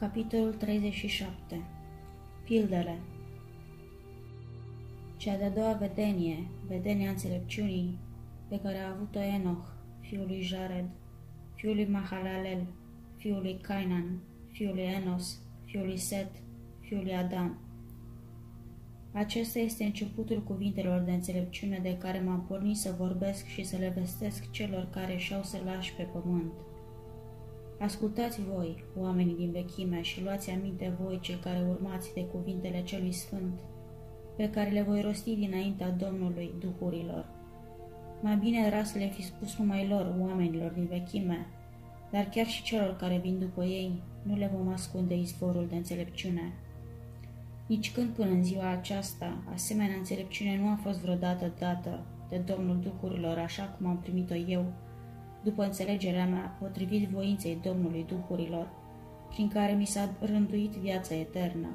Capitolul 37 Pildele Cea de-a doua vedenie, vedenia înțelepciunii, pe care a avut-o Enoch, fiul lui Jared, fiul lui Mahalalel, fiul lui Cainan, fiul lui Enos, fiul lui Set, fiul lui Adam. Acesta este începutul cuvintelor de înțelepciune de care m-am pornit să vorbesc și să le vestesc celor care și-au să lași pe pământ. Ascultați voi, oamenii din vechime, și luați aminte voi, cei care urmați de cuvintele celui sfânt, pe care le voi rosti dinaintea Domnului Duhurilor. Mai bine era să le fi spus numai lor, oamenilor din vechime, dar chiar și celor care vin după ei, nu le vom ascunde izvorul de înțelepciune. Nici când până în ziua aceasta, asemenea înțelepciune nu a fost vreodată dată de Domnul Duhurilor așa cum am primit-o eu, după înțelegerea mea, potrivit voinței Domnului Duhurilor, prin care mi s-a rânduit viața eternă.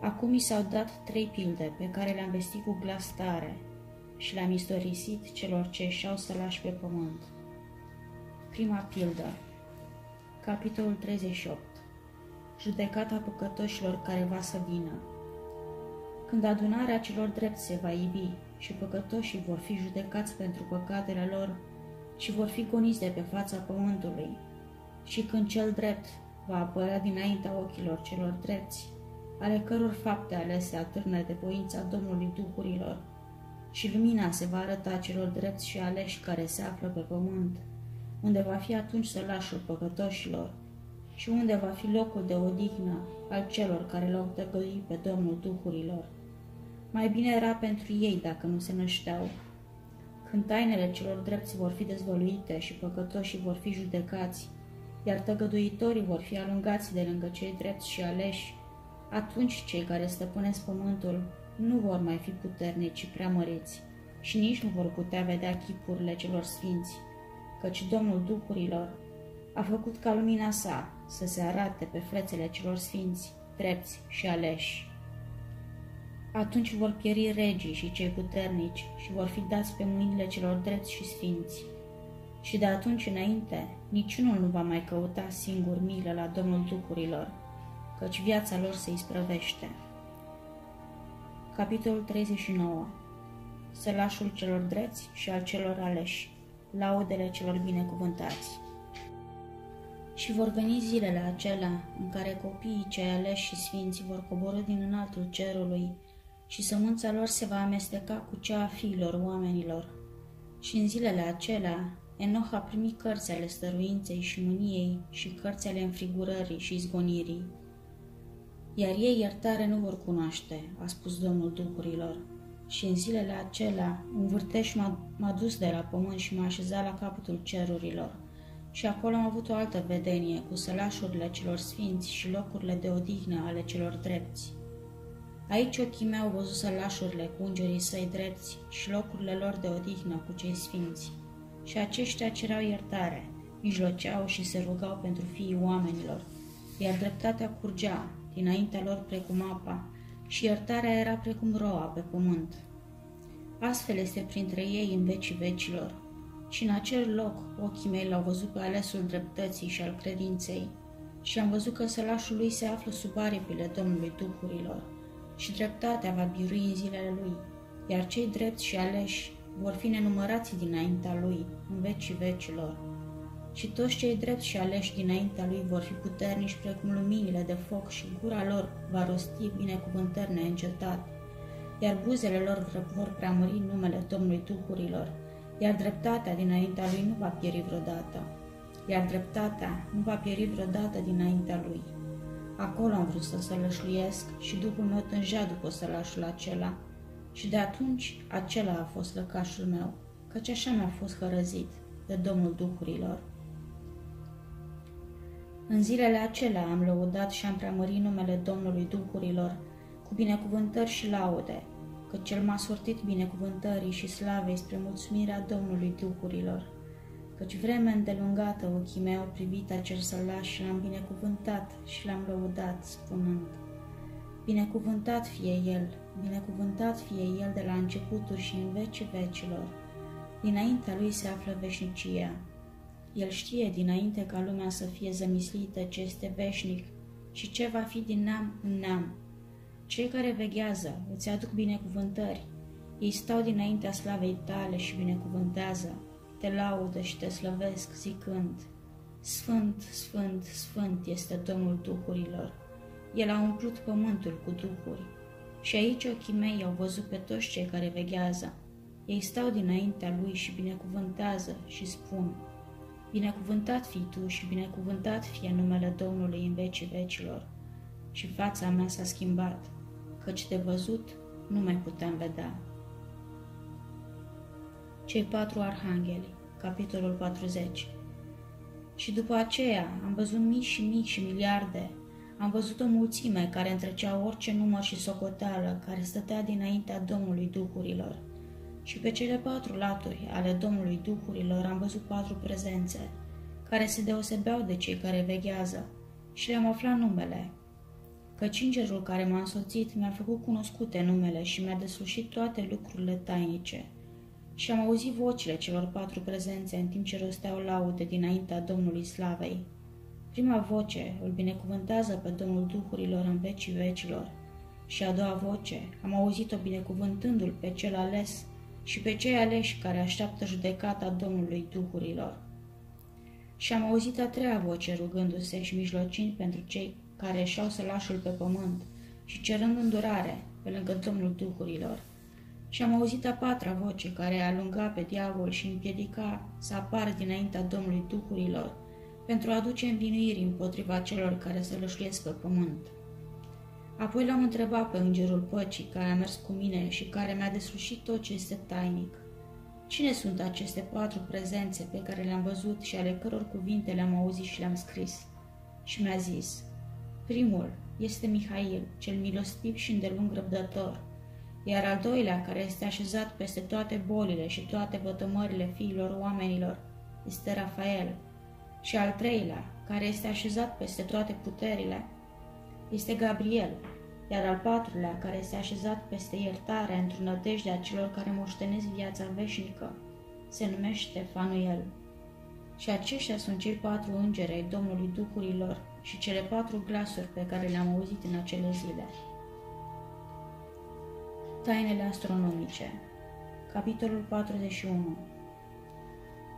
Acum mi s-au dat trei pilde pe care le-am vestit cu glas tare și le-am istorisit celor ce și-au să lași pe pământ. Prima pildă Capitolul 38 Judecata păcătoșilor care va să vină Când adunarea celor drepți se va ivi și păcătoșii vor fi judecați pentru păcatele lor, și vor fi goniți de pe fața pământului. Și când cel drept va apărea dinaintea ochilor celor drepți, ale căror fapte alese atârne de voința Domnului Duhurilor, și lumina se va arăta celor drepți și aleși care se află pe pământ, unde va fi atunci sălașul păcătoșilor și unde va fi locul de odihnă al celor care l-au tăgăduit pe Domnul Duhurilor. Mai bine era pentru ei dacă nu se nășteau când tainele celor drepți vor fi dezvăluite și păcătoșii vor fi judecați, iar tăgăduitorii vor fi alungați de lângă cei drepți și aleși, atunci cei care stăpânesc pământul nu vor mai fi puternici și preamăriți și nici nu vor putea vedea chipurile celor sfinți, căci Domnul Duhurilor a făcut ca lumina sa să se arate pe frețele celor sfinți, drepți și aleși. Atunci vor pieri regii și cei puternici și vor fi dați pe mâinile celor drepți și sfinți. Și de atunci înainte, niciunul nu va mai căuta singur milă la Domnul Duhurilor, căci viața lor se isprăvește. Capitolul 39 Sălașul celor dreți și al celor aleși, laudele celor binecuvântați. Și vor veni zilele acelea în care copiii cei aleși și sfinți vor coborâ din înaltul cerului și sămânța lor se va amesteca cu cea a fiilor oamenilor. Și în zilele acelea, Enoch a primit cărți ale stăruinței și mâniei și cărți ale înfrigurării și izgonirii. Iar ei iertare nu vor cunoaște, a spus Domnul Duhurilor. Și în zilele acelea, un vârteș m-a, m-a dus de la pământ și m-a așezat la capătul cerurilor. Și acolo am avut o altă vedenie cu sălașurile celor sfinți și locurile de odihnă ale celor drepți. Aici ochii mei au văzut sălașurile cu îngerii săi drepți și locurile lor de odihnă cu cei sfinți. Și aceștia cereau iertare, mijloceau și se rugau pentru fiii oamenilor, iar dreptatea curgea dinaintea lor precum apa și iertarea era precum roa pe pământ. Astfel este printre ei în vecii vecilor. Și în acel loc ochii mei l-au văzut pe alesul dreptății și al credinței și am văzut că sălașul lui se află sub aripile Domnului Duhurilor și dreptatea va birui în zilele lui, iar cei drepți și aleși vor fi nenumărați dinaintea lui în vecii vecilor. Și toți cei drepți și aleși dinaintea lui vor fi puternici precum luminile de foc și gura lor va rosti binecuvântări neîncetat, iar buzele lor vor preamări numele Domnului Duhurilor, iar dreptatea dinaintea lui nu va pieri vreodată, iar dreptatea nu va pieri vreodată dinaintea lui. Acolo am vrut să sălășluiesc și Duhul meu tângea după sălașul acela și de atunci acela a fost lăcașul meu, căci așa mi-a fost hărăzit de Domnul Duhurilor. În zilele acelea am lăudat și am preamărit numele Domnului Duhurilor cu binecuvântări și laude, că cel m-a sortit binecuvântării și slavei spre mulțumirea Domnului Duhurilor căci vreme îndelungată ochii mei au privit acel sălaș și l-am binecuvântat și l-am lăudat, spunând, Binecuvântat fie El, binecuvântat fie El de la începuturi și în vecii vecilor. Dinaintea Lui se află veșnicia. El știe dinainte ca lumea să fie zămislită ce este veșnic și ce va fi din neam în neam. Cei care veghează îți aduc binecuvântări. Ei stau dinaintea slavei tale și binecuvântează, te laudă și te slăvesc zicând, Sfânt, Sfânt, Sfânt este Domnul Duhurilor. El a umplut pământul cu duhuri. Și aici ochii mei au văzut pe toți cei care veghează. Ei stau dinaintea lui și binecuvântează și spun, Binecuvântat fii tu și binecuvântat fie numele Domnului în vecii vecilor. Și fața mea s-a schimbat, căci de văzut nu mai puteam vedea. Cei patru arhangheli, capitolul 40 Și după aceea am văzut mii și mii și miliarde, am văzut o mulțime care întrecea orice număr și socoteală, care stătea dinaintea Domnului Duhurilor – și pe cele patru laturi ale Domnului Duhurilor am văzut patru prezențe, care se deosebeau de cei care veghează, și le-am aflat numele. Că cingerul care m-a însoțit mi-a făcut cunoscute numele și mi-a deslușit toate lucrurile tainice. Și am auzit vocile celor patru prezențe în timp ce rosteau laude dinaintea Domnului Slavei. Prima voce îl binecuvântează pe Domnul Duhurilor în vecii vecilor, și a doua voce am auzit-o binecuvântându-l pe cel ales și pe cei aleși care așteaptă judecata Domnului Duhurilor. Și am auzit a treia voce rugându-se și mijlocind pentru cei care își să lașul pe pământ și cerând îndurare pe lângă Domnul Duhurilor. Și am auzit a patra voce care alunga pe diavol și împiedica să apară dinaintea Domnului Duhurilor pentru a aduce învinuiri împotriva celor care se lășluiesc pe pământ. Apoi l-am întrebat pe îngerul păcii care a mers cu mine și care mi-a deslușit tot ce este tainic. Cine sunt aceste patru prezențe pe care le-am văzut și ale căror cuvinte le-am auzit și le-am scris? Și mi-a zis, primul este Mihail, cel milostiv și îndelung răbdător, iar al doilea, care este așezat peste toate bolile și toate vătămările fiilor oamenilor, este Rafael, și al treilea, care este așezat peste toate puterile, este Gabriel, iar al patrulea, care este așezat peste iertarea într-o nădejde a celor care moștenesc viața veșnică, se numește Fanuel. Și aceștia sunt cei patru îngeri ai Domnului Duhurilor și cele patru glasuri pe care le-am auzit în acele zile. Tainele astronomice Capitolul 41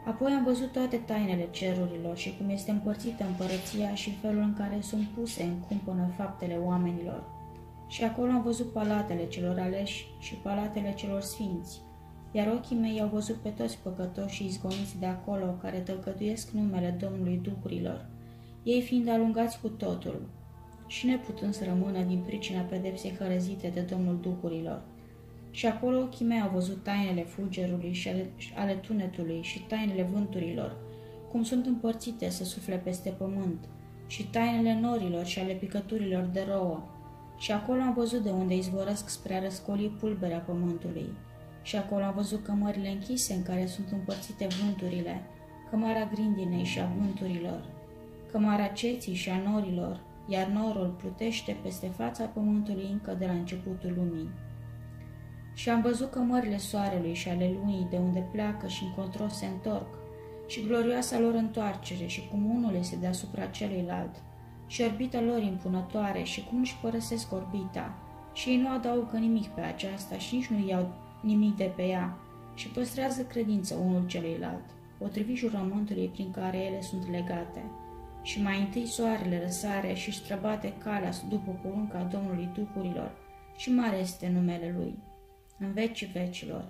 Apoi am văzut toate tainele cerurilor și cum este împărțită împărăția și felul în care sunt puse în cumpănă faptele oamenilor. Și acolo am văzut palatele celor aleși și palatele celor sfinți, iar ochii mei au văzut pe toți păcătoși și izgoniți de acolo care tălcăduiesc numele Domnului Duhurilor, ei fiind alungați cu totul, și neputând să rămână din pricina pedepsei hărezite de Domnul Duhurilor și acolo ochii mei au văzut tainele fulgerului și ale, ale tunetului și tainele vânturilor, cum sunt împărțite să sufle peste pământ, și tainele norilor și ale picăturilor de rouă. Și acolo am văzut de unde izvorăsc spre a răscoli pulberea pământului. Și acolo am văzut cămările închise în care sunt împărțite vânturile, cămara grindinei și a vânturilor, cămara ceții și a norilor, iar norul plutește peste fața pământului încă de la începutul lumii. Și am văzut cămările soarelui și ale lunii de unde pleacă și încotro se întorc, și glorioasa lor întoarcere și cum unul este deasupra celuilalt, și orbita lor impunătoare și cum își părăsesc orbita, și ei nu adaugă nimic pe aceasta și nici nu iau nimic de pe ea, și păstrează credință unul celuilalt, potrivit jurământului prin care ele sunt legate. Și mai întâi soarele răsare și străbate calea după porunca Domnului Duhurilor, și mare este numele Lui în vecii vecilor.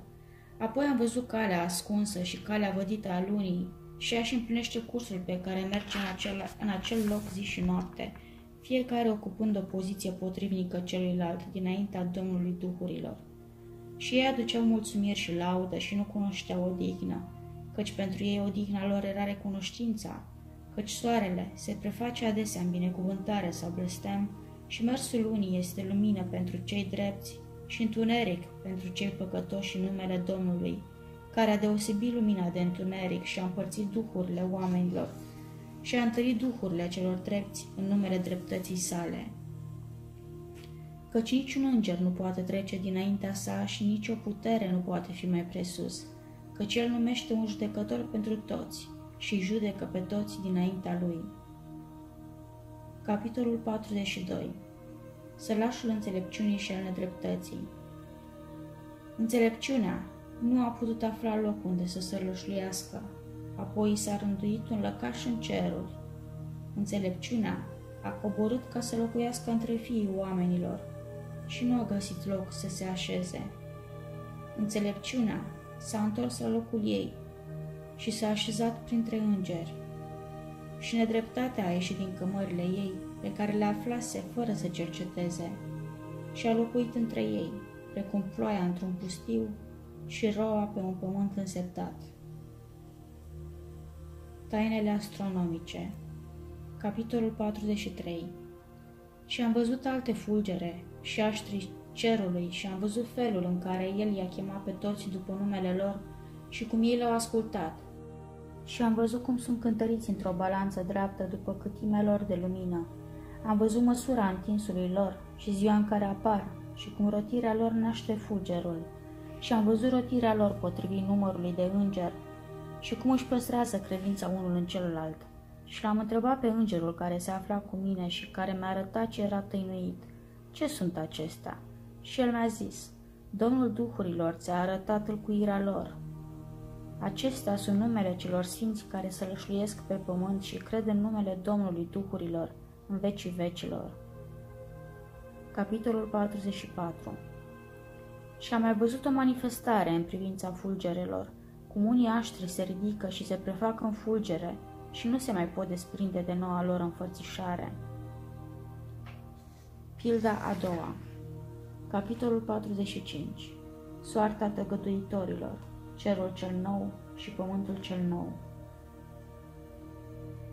Apoi am văzut calea ascunsă și calea vădită a lunii și ea și împlinește cursul pe care merge în acel, în acel loc zi și noapte, fiecare ocupând o poziție potrivnică celuilalt dinaintea Domnului Duhurilor. Și ei aduceau mulțumiri și laudă și nu cunoșteau odihnă, căci pentru ei odihna lor era recunoștința, căci soarele se preface adesea în binecuvântare sau blestem și mersul lunii este lumină pentru cei drepți și întuneric pentru cei păcătoși în numele Domnului, care a deosebit lumina de întuneric și a împărțit duhurile oamenilor și a întărit duhurile celor drepți în numele dreptății sale. Căci niciun înger nu poate trece dinaintea sa și nicio putere nu poate fi mai presus, căci el numește un judecător pentru toți și judecă pe toți dinaintea lui. Capitolul 42 Sălașul înțelepciunii și al nedreptății Înțelepciunea nu a putut afla loc unde să sălășluiască, apoi s-a rânduit un lăcaș în ceruri. Înțelepciunea a coborât ca să locuiască între fiii oamenilor și nu a găsit loc să se așeze. Înțelepciunea s-a întors la locul ei și s-a așezat printre îngeri. Și nedreptatea a ieșit din cămările ei, pe care le aflase fără să cerceteze, și a locuit între ei, precum ploaia într-un pustiu și roa pe un pământ însetat. Tainele astronomice Capitolul 43 Și am văzut alte fulgere și aștri cerului și am văzut felul în care el i-a chemat pe toți după numele lor și cum ei l-au ascultat. Și am văzut cum sunt cântăriți într-o balanță dreaptă după câtimea lor de lumină. Am văzut măsura întinsului lor și ziua în care apar și cum rotirea lor naște fulgerul. Și am văzut rotirea lor potrivit numărului de înger și cum își păstrează credința unul în celălalt. Și l-am întrebat pe îngerul care se afla cu mine și care mi-a arătat ce era tăinuit. Ce sunt acestea? Și el mi-a zis, Domnul Duhurilor ți-a arătat îlcuirea lor. Acestea sunt numele celor sfinți care să lășluiesc pe pământ și cred în numele Domnului Duhurilor în vecii vecilor. Capitolul 44 Și am mai văzut o manifestare în privința fulgerelor, cum unii aștri se ridică și se prefac în fulgere și nu se mai pot desprinde de noua lor înfățișare. Pilda a doua. Capitolul 45 Soarta tăgăduitorilor Cerul cel nou și pământul cel nou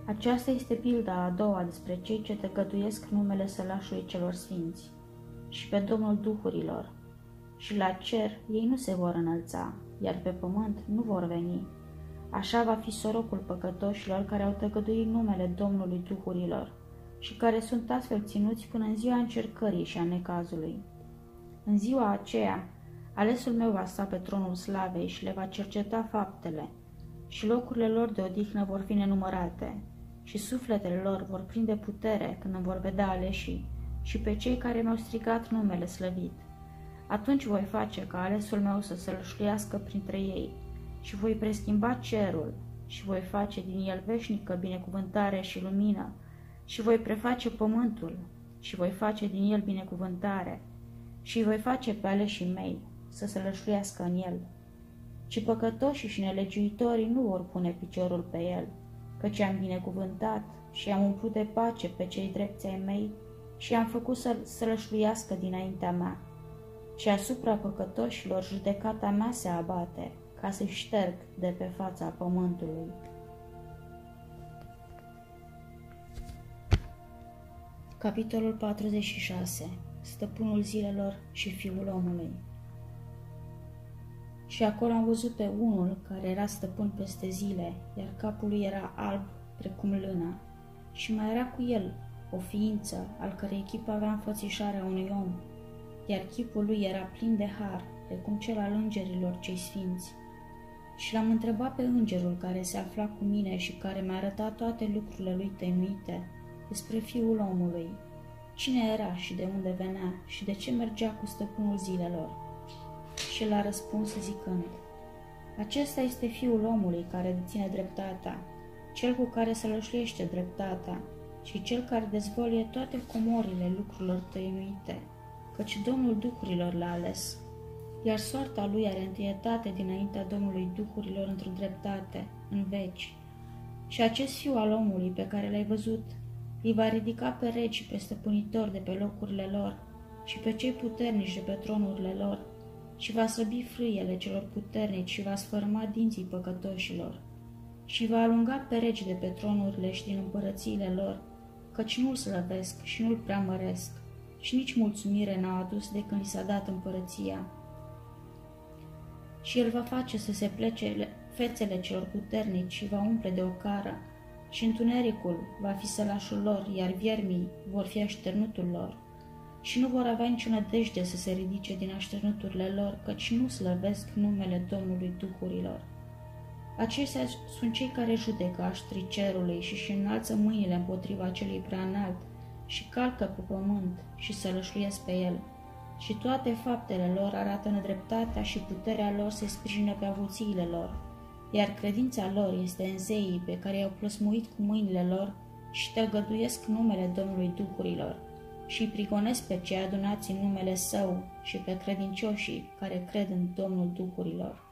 Aceasta este pilda a doua despre cei ce tăgăduiesc numele sălașului celor sfinți și pe Domnul Duhurilor. Și la cer ei nu se vor înălța, iar pe pământ nu vor veni. Așa va fi sorocul păcătoșilor care au tăgăduit numele Domnului Duhurilor și care sunt astfel ținuți până în ziua încercării și a necazului. În ziua aceea, alesul meu va sta pe tronul slavei și le va cerceta faptele, și locurile lor de odihnă vor fi nenumărate, și sufletele lor vor prinde putere când îmi vor vedea aleșii și pe cei care mi-au strigat numele slăvit. Atunci voi face ca alesul meu să se lășluiască printre ei și voi preschimba cerul și voi face din el veșnică binecuvântare și lumină și voi preface pământul și voi face din el binecuvântare și voi face pe aleșii mei să se lășluiască în el. Și păcătoșii și nelegiuitorii nu vor pune piciorul pe el, căci am binecuvântat și am umplut de pace pe cei drepți ai mei și am făcut să se lășluiască dinaintea mea. Și asupra păcătoșilor judecata mea se abate, ca să-i șterg de pe fața pământului. Capitolul 46 stăpânul zilelor și fiul omului. Și acolo am văzut pe unul care era stăpân peste zile, iar capul lui era alb precum lâna, și mai era cu el o ființă al cărei echip avea înfățișarea unui om, iar chipul lui era plin de har, precum cel al îngerilor cei sfinți. Și l-am întrebat pe îngerul care se afla cu mine și care mi-a arătat toate lucrurile lui tenuite despre fiul omului, cine era și de unde venea și de ce mergea cu stăpânul zilelor. Și el a răspuns zicând, Acesta este fiul omului care deține dreptatea, cel cu care se lășluiește dreptatea și cel care dezvolie toate comorile lucrurilor tăinuite, căci Domnul Duhurilor l-a ales, iar soarta lui are întâietate dinaintea Domnului Duhurilor într-o dreptate, în veci. Și acest fiu al omului pe care l-ai văzut îi va ridica pe regi și pe stăpânitori de pe locurile lor și pe cei puternici de pe tronurile lor și va slăbi frâiele celor puternici și va sfărma dinții păcătoșilor și va alunga pe regi de pe tronurile și din împărățiile lor, căci nu-l slăvesc și nu-l preamăresc și nici mulțumire n-au adus de când li s-a dat împărăția. Și el va face să se plece fețele celor puternici și va umple de ocară și întunericul va fi sălașul lor, iar viermii vor fi așternutul lor. Și nu vor avea nicio nădejde să se ridice din așternuturile lor, căci nu slăvesc numele Domnului Duhurilor. Aceștia sunt cei care judecă aștrii cerului și își înalță mâinile împotriva celui prea înalt și calcă pe pământ și să lășluiesc pe el. Și toate faptele lor arată nedreptatea și puterea lor se sprijină pe avuțiile lor, iar credința lor este în zeii pe care i-au plăsmuit cu mâinile lor și tăgăduiesc numele Domnului Duhurilor și prigonesc pe cei adunați în numele Său și pe credincioșii care cred în Domnul Duhurilor.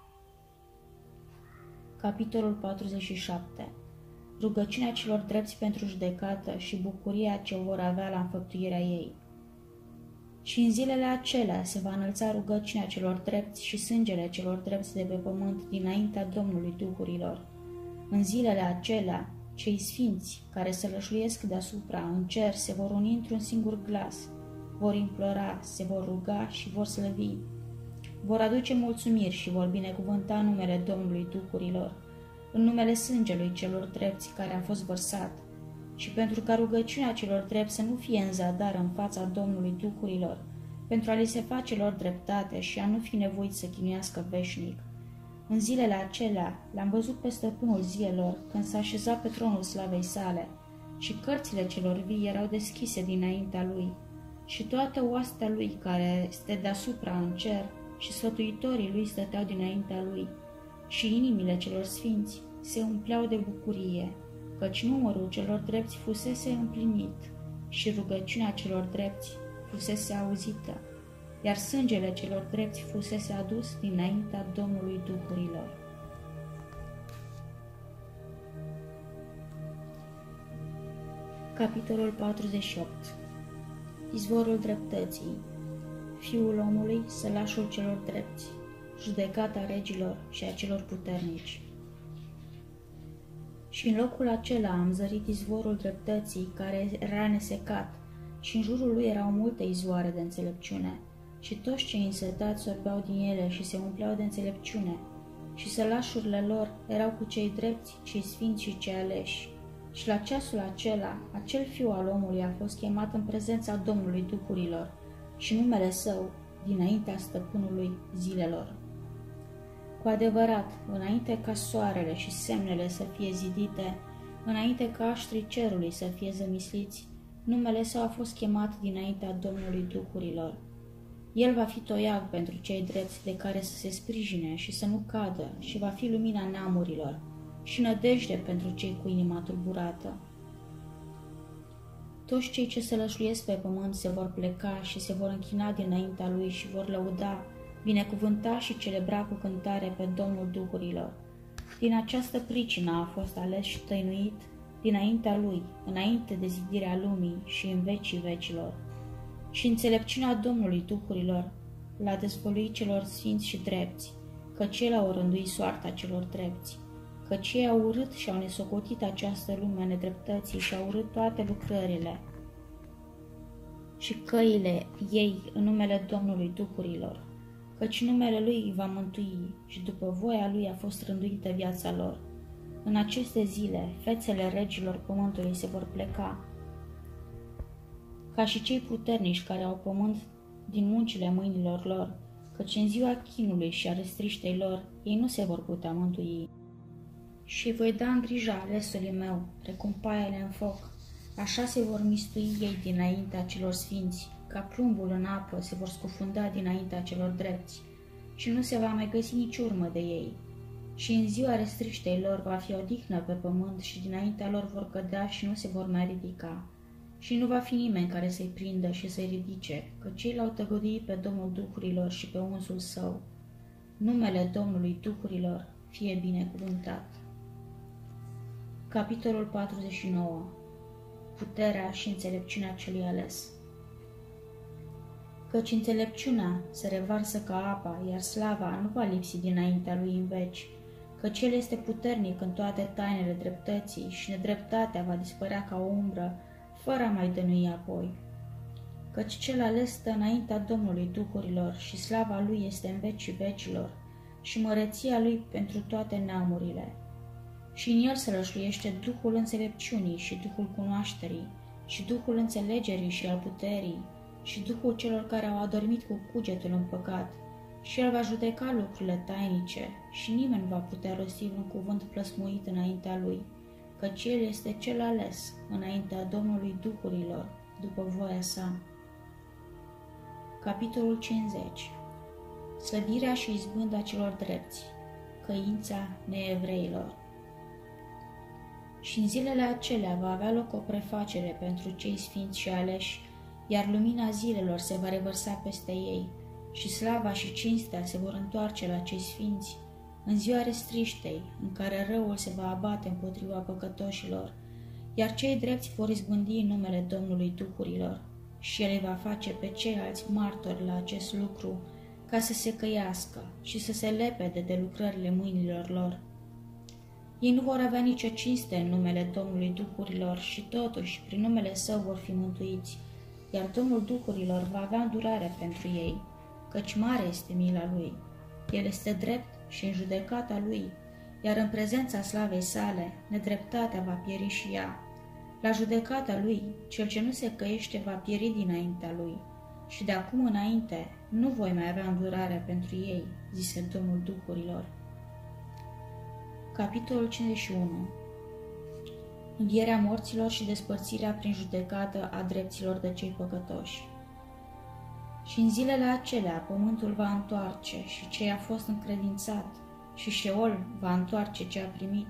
Capitolul 47 Rugăciunea celor drepți pentru judecată și bucuria ce vor avea la înfăptuirea ei. Și în zilele acelea se va înălța rugăciunea celor drepți și sângele celor drepți de pe pământ dinaintea Domnului Duhurilor. În zilele acelea, cei sfinți care se lășluiesc deasupra în cer se vor uni într-un singur glas, vor implora, se vor ruga și vor slăvi vor aduce mulțumiri și vor binecuvânta numele Domnului Duhurilor, în numele sângelui celor drepți care a fost vărsat, și pentru ca rugăciunea celor drepți să nu fie în zadar în fața Domnului Duhurilor, pentru a li se face lor dreptate și a nu fi nevoit să chinuiască veșnic. În zilele acelea l-am văzut pe stăpânul zilelor când s-a așezat pe tronul slavei sale și cărțile celor vii erau deschise dinaintea lui și toată oastea lui care este deasupra în cer și sfătuitorii lui stăteau dinaintea lui și inimile celor sfinți se umpleau de bucurie, căci numărul celor drepți fusese împlinit și rugăciunea celor drepți fusese auzită, iar sângele celor drepți fusese adus dinaintea Domnului Duhurilor. Capitolul 48 Izvorul dreptății Fiul omului, sălașul celor drepți, judecata regilor și a celor puternici. Și în locul acela am zărit izvorul dreptății care era nesecat și în jurul lui erau multe izvoare de înțelepciune și toți cei însetați sorbeau din ele și se umpleau de înțelepciune și sălașurile lor erau cu cei drepți, cei sfinți și cei aleși. Și la ceasul acela, acel fiu al omului a fost chemat în prezența Domnului Duhurilor și numele său dinaintea stăpânului zilelor. Cu adevărat, înainte ca soarele și semnele să fie zidite, înainte ca aștrii cerului să fie zămisliți, numele său a fost chemat dinaintea Domnului Duhurilor. El va fi toiag pentru cei drepți de care să se sprijine și să nu cadă și va fi lumina neamurilor și nădejde pentru cei cu inima tulburată. Toți cei ce se lășluiesc pe pământ se vor pleca și se vor închina dinaintea lui și vor lăuda, binecuvânta și celebra cu cântare pe Domnul Duhurilor. Din această pricină a fost ales și tăinuit dinaintea lui, înainte de zidirea lumii și în vecii vecilor. Și înțelepciunea Domnului Duhurilor l-a dezvăluit celor sfinți și drepți, că cel au rânduit soarta celor drepți că cei au urât și au nesocotit această lume a nedreptății și au urât toate lucrările și căile ei în numele Domnului Duhurilor, căci numele Lui îi va mântui și după voia Lui a fost rânduită viața lor. În aceste zile, fețele regilor pământului se vor pleca, ca și cei puternici care au pământ din muncile mâinilor lor, căci în ziua chinului și a restriștei lor, ei nu se vor putea mântui și voi da în grija alesului meu, precum paiele în foc. Așa se vor mistui ei dinaintea celor sfinți, ca plumbul în apă se vor scufunda dinaintea celor drepți și nu se va mai găsi nici urmă de ei. Și în ziua restriștei lor va fi odihnă pe pământ și dinaintea lor vor cădea și nu se vor mai ridica. Și nu va fi nimeni care să-i prindă și să-i ridice, că cei l-au tăgăduit pe Domnul Duhurilor și pe unsul său. Numele Domnului Duhurilor fie binecuvântat. Capitolul 49 Puterea și înțelepciunea celui ales Căci înțelepciunea se revarsă ca apa, iar slava nu va lipsi dinaintea lui în veci, căci el este puternic în toate tainele dreptății și nedreptatea va dispărea ca o umbră, fără a mai dănui apoi. Căci cel ales stă înaintea Domnului Duhurilor și slava lui este în vecii vecilor și măreția lui pentru toate neamurile și în el se rășluiește Duhul înțelepciunii și Duhul cunoașterii și Duhul înțelegerii și al puterii și Duhul celor care au adormit cu cugetul în păcat și el va judeca lucrurile tainice și nimeni nu va putea rosti un cuvânt plăsmuit înaintea lui, căci el este cel ales înaintea Domnului Duhurilor, după voia sa. Capitolul 50 Slăbirea și izbânda celor drepți. Căința neevreilor. Și în zilele acelea va avea loc o prefacere pentru cei sfinți și aleși, iar lumina zilelor se va revărsa peste ei, și slava și cinstea se vor întoarce la cei sfinți, în ziua restriștei, în care răul se va abate împotriva păcătoșilor, iar cei drepți vor izbândi în numele Domnului Duhurilor, și El va face pe ceilalți martori la acest lucru, ca să se căiască și să se lepede de lucrările mâinilor lor. Ei nu vor avea nicio cinste în numele Domnului Duhurilor și totuși, prin numele Său vor fi mântuiți, iar Domnul Duhurilor va avea îndurare pentru ei, căci mare este mila Lui. El este drept și în judecata Lui, iar în prezența slavei sale, nedreptatea va pieri și ea. La judecata Lui, cel ce nu se căiește va pieri dinaintea Lui și de acum înainte nu voi mai avea îndurare pentru ei, zise Domnul Duhurilor. Capitolul 51 Învierea morților și despărțirea prin judecată a dreptilor de cei păcătoși. Și în zilele acelea pământul va întoarce și ce a fost încredințat și Șeol va întoarce ce a primit,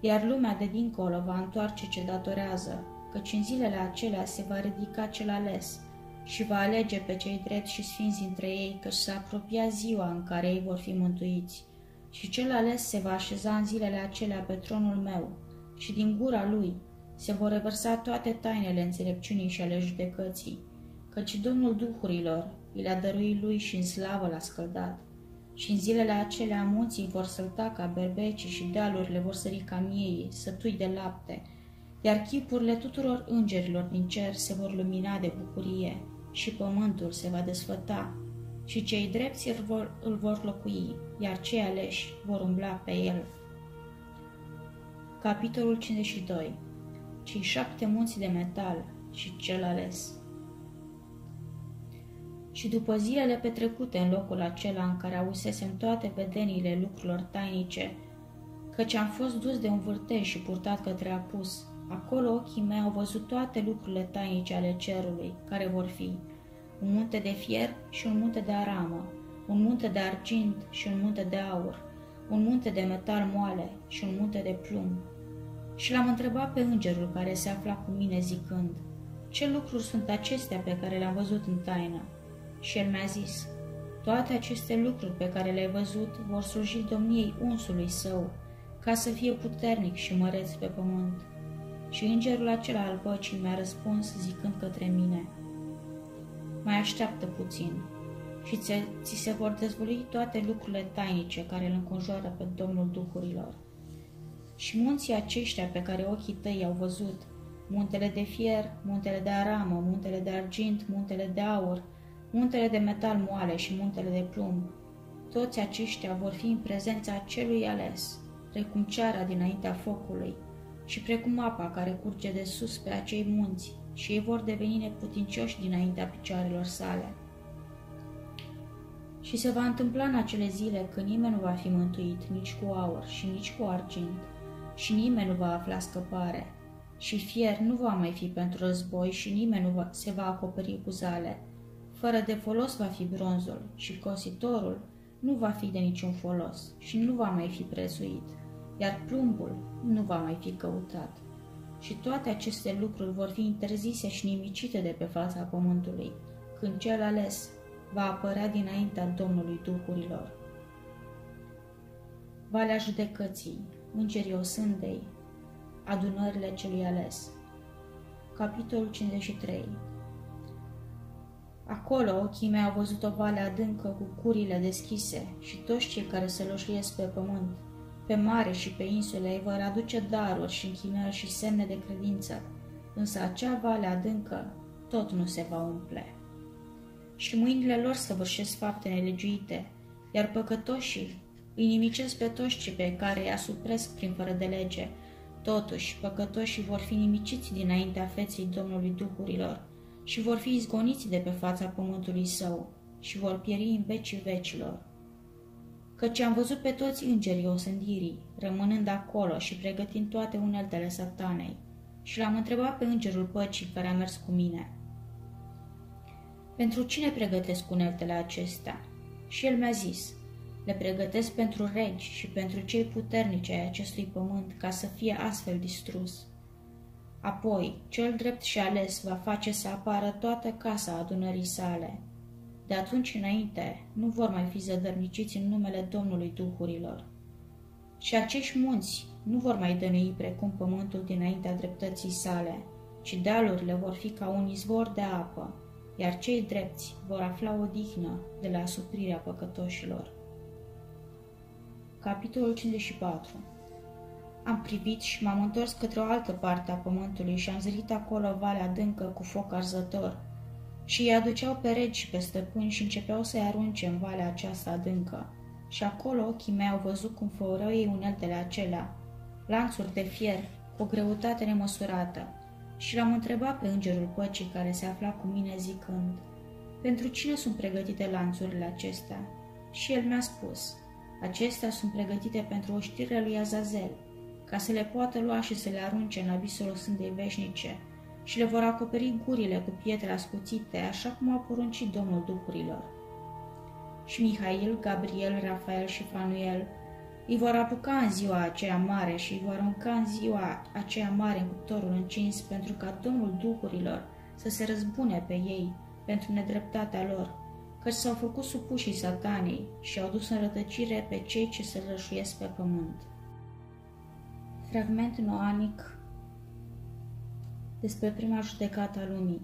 iar lumea de dincolo va întoarce ce datorează, căci în zilele acelea se va ridica cel ales și va alege pe cei drept și sfinți dintre ei, că se apropia ziua în care ei vor fi mântuiți. Și cel ales se va așeza în zilele acelea pe tronul meu și din gura lui se vor revărsa toate tainele înțelepciunii și ale judecății, căci Domnul Duhurilor i le-a dăruit lui și în slavă l-a scăldat. Și în zilele acelea munții vor sălta ca berbecii și dealurile vor sări ca miei, sătui de lapte, iar chipurile tuturor îngerilor din cer se vor lumina de bucurie și pământul se va desfăta și cei drepți îl vor, îl vor locui, iar cei aleși vor umbla pe el. Capitolul 52 Cei șapte munți de metal și cel ales Și după zilele petrecute în locul acela în care ausesem toate vedeniile lucrurilor tainice, căci am fost dus de un vârtej și purtat către apus, Acolo ochii mei au văzut toate lucrurile tainice ale cerului, care vor fi un munte de fier și un munte de aramă, un munte de argint și un munte de aur, un munte de metal moale și un munte de plumb. Și l-am întrebat pe îngerul care se afla cu mine zicând, ce lucruri sunt acestea pe care le-am văzut în taină? Și el mi-a zis, toate aceste lucruri pe care le-ai văzut vor sluji domniei unsului său, ca să fie puternic și măreț pe pământ. Și îngerul acela al păcii mi-a răspuns zicând către mine, Mai așteaptă puțin și ți, ți se vor dezvoli toate lucrurile tainice care îl înconjoară pe Domnul Duhurilor. Și munții aceștia pe care ochii tăi au văzut, muntele de fier, muntele de aramă, muntele de argint, muntele de aur, muntele de metal moale și muntele de plumb, toți aceștia vor fi în prezența celui ales, precum ceara dinaintea focului, și precum apa care curge de sus pe acei munți, și ei vor deveni neputincioși dinaintea picioarelor sale. Și se va întâmpla în acele zile că nimeni nu va fi mântuit nici cu aur și nici cu argint, și nimeni nu va afla scăpare, și fier nu va mai fi pentru război și nimeni nu va, se va acoperi cu zale. Fără de folos va fi bronzul și cositorul nu va fi de niciun folos și nu va mai fi prețuit iar plumbul nu va mai fi căutat. Și toate aceste lucruri vor fi interzise și nimicite de pe fața pământului, când cel ales va apărea dinaintea Domnului Duhurilor. Valea judecății, îngerii osândei, adunările celui ales. Capitolul 53 Acolo ochii mei au văzut o vale adâncă cu curile deschise și toți cei care se loșiesc pe pământ, pe mare și pe insule îi vor aduce daruri și închinări și semne de credință, însă acea vale adâncă tot nu se va umple. Și mâinile lor săvârșesc fapte nelegiuite, iar păcătoșii îi nimicesc pe toți cei pe care îi asupresc prin fără de lege. Totuși, păcătoșii vor fi nimiciți dinaintea feței Domnului Duhurilor și vor fi izgoniți de pe fața pământului său și vor pieri în vecii vecilor. Căci am văzut pe toți îngerii osândirii, rămânând acolo și pregătind toate uneltele satanei, și l-am întrebat pe îngerul păcii care a mers cu mine. Pentru cine pregătesc uneltele acestea? Și el mi-a zis, le pregătesc pentru regi și pentru cei puternici ai acestui pământ ca să fie astfel distrus. Apoi, cel drept și ales va face să apară toată casa adunării sale. De atunci înainte nu vor mai fi zădărniciți în numele Domnului Duhurilor. Și acești munți nu vor mai dănui precum pământul dinaintea dreptății sale, ci dealurile vor fi ca un izvor de apă, iar cei drepți vor afla odihnă de la asuprirea păcătoșilor. Capitolul 54 Am privit și m-am întors către o altă parte a pământului și am zărit acolo valea adâncă cu foc arzător. Și îi aduceau pe regi și pe stăpâni și începeau să-i arunce în valea aceasta adâncă. Și acolo ochii mei au văzut cum făură ei uneltele acelea, lanțuri de fier, cu o greutate nemăsurată. Și l-am întrebat pe îngerul păcii care se afla cu mine zicând, Pentru cine sunt pregătite lanțurile acestea? Și el mi-a spus, Acestea sunt pregătite pentru oștirea lui Azazel, ca să le poată lua și să le arunce în abisul sândei veșnice și le vor acoperi gurile cu pietre ascuțite, așa cum a poruncit Domnul Duhurilor. Și Mihail, Gabriel, Rafael și Fanuel îi vor apuca în ziua aceea mare și îi vor arunca în ziua aceea mare în cuptorul încins pentru ca Domnul Duhurilor să se răzbune pe ei pentru nedreptatea lor căci s-au făcut supușii satanei și au dus în rătăcire pe cei ce se rășuiesc pe pământ. Fragment noanic despre prima judecată a lumii.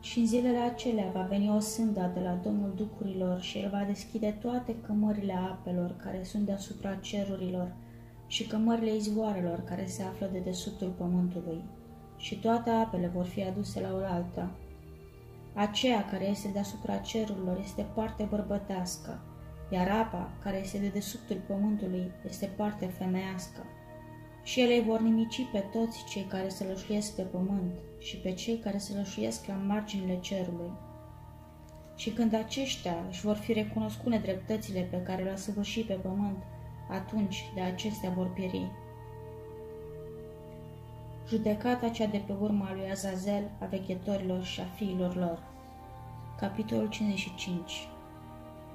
Și în zilele acelea va veni o sânda de la Domnul Ducurilor și el va deschide toate cămările apelor care sunt deasupra cerurilor și cămările izvoarelor care se află de desubtul pământului. Și toate apele vor fi aduse la oaltă aceea care este deasupra cerurilor este parte bărbătească, iar apa care este de desubtul pământului este parte femeiască. Și ele vor nimici pe toți cei care se lășuiesc pe pământ și pe cei care se lășuiesc la marginile cerului. Și când aceștia își vor fi recunoscut nedreptățile pe care le-a săvârșit pe pământ, atunci de acestea vor pieri. Judecata cea de pe urma lui Azazel, a vechetorilor și a fiilor lor. Capitolul 55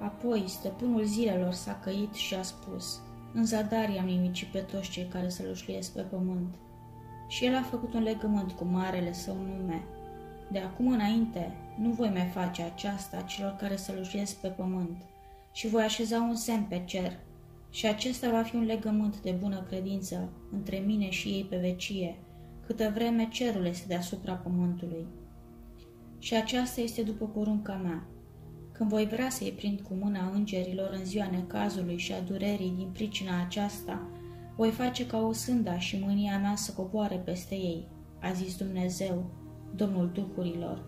Apoi, stăpânul zilelor s-a căit și a spus, În zadar i-am nimicit pe toți cei care se lușluiesc pe pământ. Și el a făcut un legământ cu marele său nume. De acum înainte, nu voi mai face aceasta celor care se lușluiesc pe pământ, și voi așeza un semn pe cer, și acesta va fi un legământ de bună credință între mine și ei pe vecie, câtă vreme cerul este deasupra pământului. Și aceasta este după porunca mea. Când voi vrea să-i prind cu mâna îngerilor în ziua necazului și a durerii din pricina aceasta, voi face ca o sânda și mânia mea să coboare peste ei, a zis Dumnezeu, Domnul Duhurilor.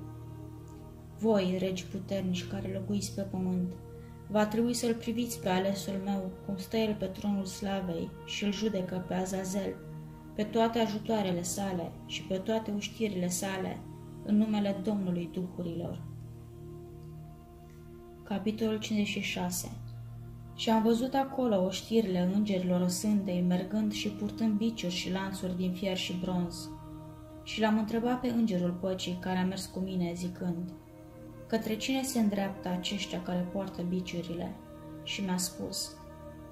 Voi, regi puternici care locuiți pe pământ, va trebui să-l priviți pe alesul meu, cum stă el pe tronul slavei și îl judecă pe Azazel, pe toate ajutoarele sale și pe toate uștirile sale, în numele Domnului Duhurilor. Capitolul 56 Și am văzut acolo oștirile îngerilor osândei, mergând și purtând biciuri și lanțuri din fier și bronz. Și l-am întrebat pe îngerul păcii care a mers cu mine, zicând, Către cine se îndreaptă aceștia care poartă biciurile? Și mi-a spus,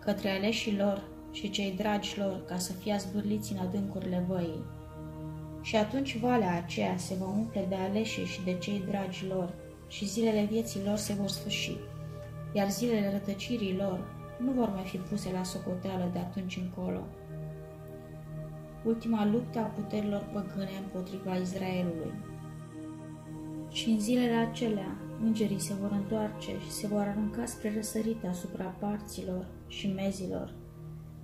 Către aleșii lor și cei dragi lor ca să fie zvârliți în adâncurile văii. Și atunci valea aceea se va umple de aleși și de cei dragi lor și zilele vieții lor se vor sfârși, iar zilele rătăcirii lor nu vor mai fi puse la socoteală de atunci încolo. Ultima luptă a puterilor păgâne împotriva Israelului. Și în zilele acelea, îngerii se vor întoarce și se vor arunca spre răsărite asupra parților și mezilor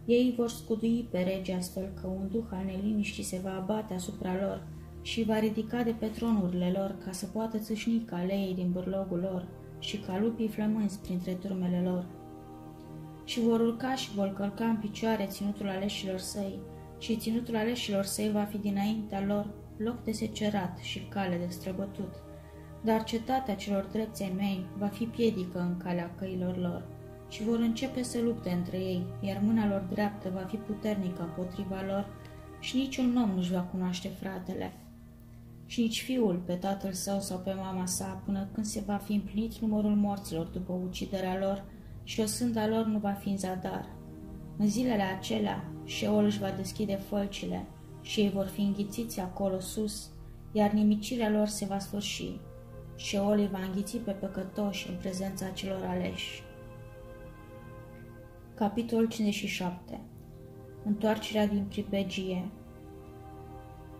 ei vor scudui pe rege astfel că un duh al neliniștii se va abate asupra lor și va ridica de pe tronurile lor ca să poată țâșni ca leii din bârlogul lor și ca lupii flămânzi printre turmele lor. Și vor urca și vor călca în picioare ținutul aleșilor săi și ținutul aleșilor săi va fi dinaintea lor loc de secerat și cale de străbătut. dar cetatea celor drepți ai mei va fi piedică în calea căilor lor și vor începe să lupte între ei, iar mâna lor dreaptă va fi puternică împotriva lor și niciun om nu-și va cunoaște fratele. Și nici fiul pe tatăl său sau pe mama sa, până când se va fi împlinit numărul morților după uciderea lor și o sânda lor nu va fi în zadar. În zilele acelea, Șeol își va deschide fălcile și ei vor fi înghițiți acolo sus, iar nimicirea lor se va sfârși. Șeol îi va înghiți pe păcătoși în prezența celor aleși. Capitolul 57 Întoarcerea din pribegie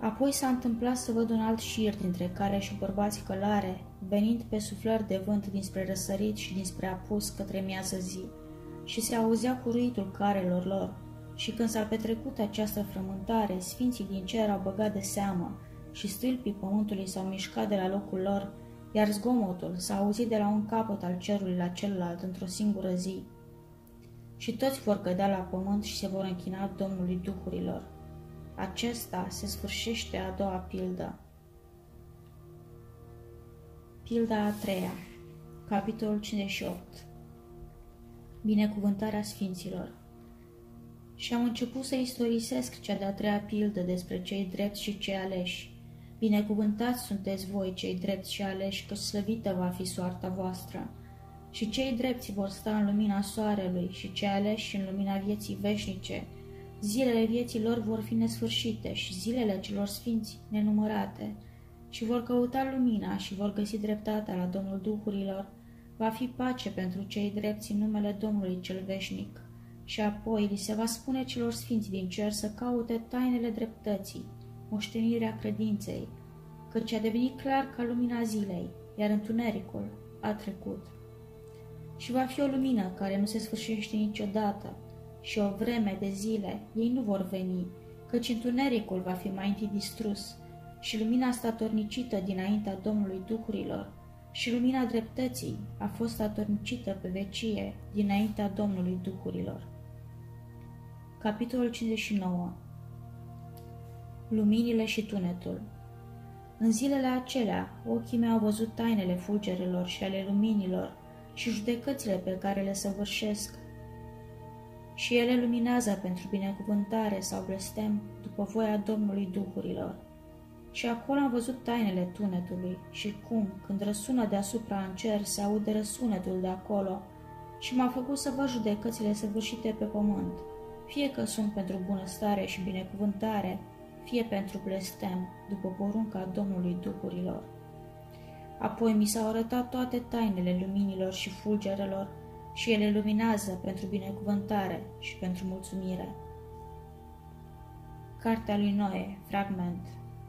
Apoi s-a întâmplat să văd un alt șir dintre care și bărbați călare, venind pe suflări de vânt dinspre răsărit și dinspre apus către miază zi, și se auzea curuitul carelor lor. Și când s-a petrecut această frământare, sfinții din cer au băgat de seamă și stâlpii pământului s-au mișcat de la locul lor, iar zgomotul s-a auzit de la un capăt al cerului la celălalt într-o singură zi. Și toți vor cădea la pământ și se vor închina Domnului Duhurilor. Acesta se sfârșește a doua pildă. Pilda a treia, capitolul 58 Binecuvântarea Sfinților Și am început să istorisesc cea de-a treia pildă despre cei drepți și cei aleși. Binecuvântați sunteți voi, cei drepți și aleși, că slăvită va fi soarta voastră. Și cei drepți vor sta în lumina soarelui și cei aleși în lumina vieții veșnice. Zilele vieții lor vor fi nesfârșite și zilele celor sfinți nenumărate. Și vor căuta lumina și vor găsi dreptatea la Domnul Duhurilor. Va fi pace pentru cei drepți în numele Domnului cel veșnic. Și apoi li se va spune celor sfinți din cer să caute tainele dreptății, moștenirea credinței, căci a devenit clar ca lumina zilei, iar întunericul a trecut. Și va fi o lumină care nu se sfârșește niciodată și o vreme de zile ei nu vor veni, căci întunericul va fi mai întâi distrus și lumina statornicită dinaintea Domnului Duhurilor și lumina dreptății a fost statornicită pe vecie dinaintea Domnului Duhurilor. Capitolul 59 Luminile și tunetul În zilele acelea, ochii mei au văzut tainele fulgerelor și ale luminilor și judecățile pe care le săvârșesc. Și ele luminează pentru binecuvântare sau blestem după voia Domnului Duhurilor. Și acolo am văzut tainele tunetului și cum, când răsună deasupra în cer, se aude răsunetul de acolo și m-a făcut să văd judecățile săvârșite pe pământ, fie că sunt pentru bunăstare și binecuvântare, fie pentru blestem, după porunca Domnului Duhurilor. Apoi mi s-au arătat toate tainele luminilor și fulgerelor și ele luminează pentru binecuvântare și pentru mulțumire. Cartea lui Noe, fragment,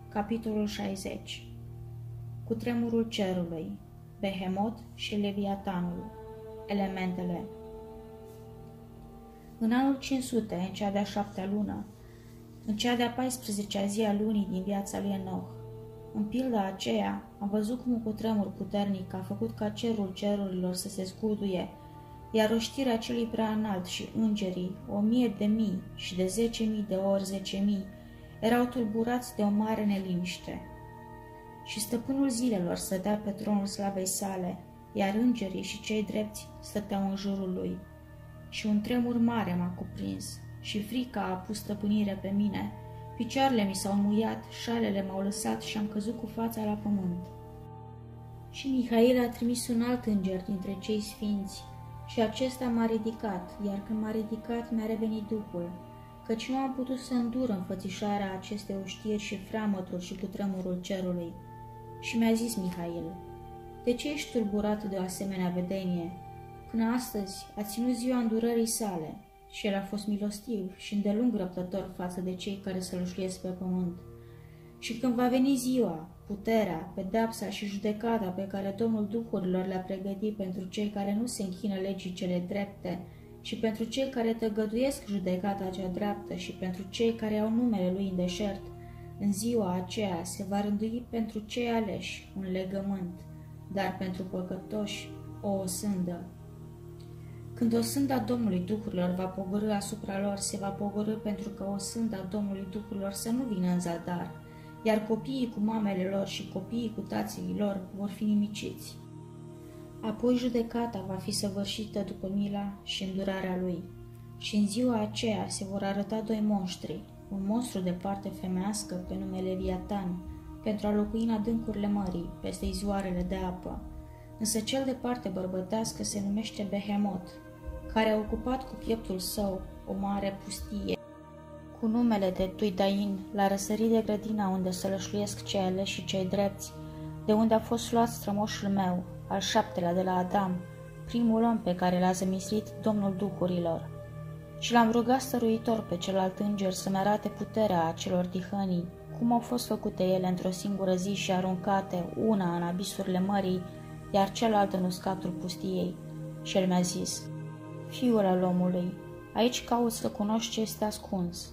capitolul 60 Cu tremurul cerului, Behemot și Leviatanul, elementele În anul 500, în cea de-a șaptea lună, în cea de-a 14-a zi a lunii din viața lui Enoch, în pilda aceea, am văzut cum un cutremur puternic a făcut ca cerul cerurilor să se scuduie, iar roștirea celui prea înalt și îngerii, o mie de mii și de zece mii de ori zece mii, erau tulburați de o mare neliniște. Și stăpânul zilelor stătea pe tronul slavei sale, iar îngerii și cei drepți stăteau în jurul lui. Și un tremur mare m-a cuprins și frica a pus stăpânire pe mine, Picioarele mi s-au muiat, șalele m-au lăsat și am căzut cu fața la pământ. Și Mihail a trimis un alt înger dintre cei sfinți și acesta m-a ridicat, iar când m-a ridicat mi-a revenit Duhul, căci nu am putut să îndur înfățișarea acestei oștiri și freamătul și cutremurul cerului. Și mi-a zis Mihail, de ce ești tulburat de o asemenea vedenie? Până astăzi a ținut ziua îndurării sale, și el a fost milostiv și îndelung răbdător față de cei care sălușluiesc pe pământ. Și când va veni ziua, puterea, pedepsa și judecata pe care Domnul Duhurilor le-a pregătit pentru cei care nu se închină legii cele drepte și pentru cei care tăgăduiesc judecata cea dreaptă și pentru cei care au numele Lui în deșert, în ziua aceea se va rândui pentru cei aleși un legământ, dar pentru păcătoși o osândă. Când o sânda Domnului Duhurilor va pogorâ asupra lor, se va pogorâ pentru că o sânda Domnului Duhurilor să nu vină în zadar, iar copiii cu mamele lor și copiii cu tații lor vor fi nimiciți. Apoi judecata va fi săvârșită după mila și îndurarea lui. Și în ziua aceea se vor arăta doi monștri, un monstru de parte femească pe nume Leviatan, pentru a locui în adâncurile mării, peste izvoarele de apă. Însă cel de parte bărbătească se numește Behemoth, care a ocupat cu pieptul său o mare pustie, cu numele de Tuidain, la răsărit de grădina unde să lășluiesc cei aleși și cei drepți, de unde a fost luat strămoșul meu, al șaptelea de la Adam, primul om pe care l-a zămislit Domnul Duhurilor. Și l-am rugat stăruitor pe celălalt înger să-mi arate puterea acelor tihănii, cum au fost făcute ele într-o singură zi și aruncate, una în abisurile mării, iar celălalt în uscatul pustiei. Și el mi-a zis, Fiul al omului, aici caut să cunoști ce este ascuns.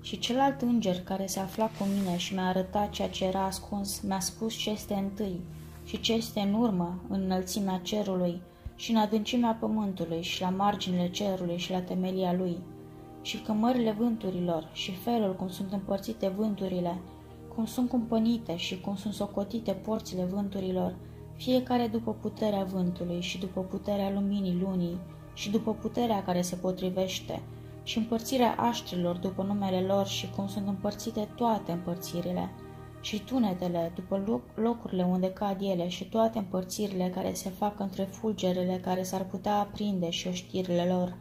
Și celălalt înger care se afla cu mine și mi-a arătat ceea ce era ascuns, mi-a spus ce este întâi și ce este în urmă, în înălțimea cerului și în adâncimea pământului și la marginile cerului și la temelia lui, și cămările vânturilor și felul cum sunt împărțite vânturile, cum sunt cumpănite și cum sunt socotite porțile vânturilor, fiecare după puterea vântului și după puterea luminii lunii și după puterea care se potrivește, și împărțirea aștrilor după numele lor și cum sunt împărțite toate împărțirile, și tunetele după locurile unde cad ele și toate împărțirile care se fac între fulgerele care s-ar putea aprinde și oștirile lor,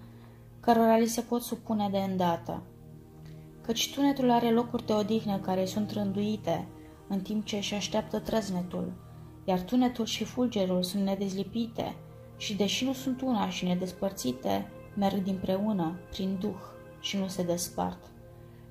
cărora li se pot supune de îndată. Căci tunetul are locuri de odihnă care sunt rânduite, în timp ce își așteaptă trăznetul, iar tunetul și fulgerul sunt nedezlipite și, deși nu sunt una și nedespărțite, merg dinpreună, prin duh, și nu se despart.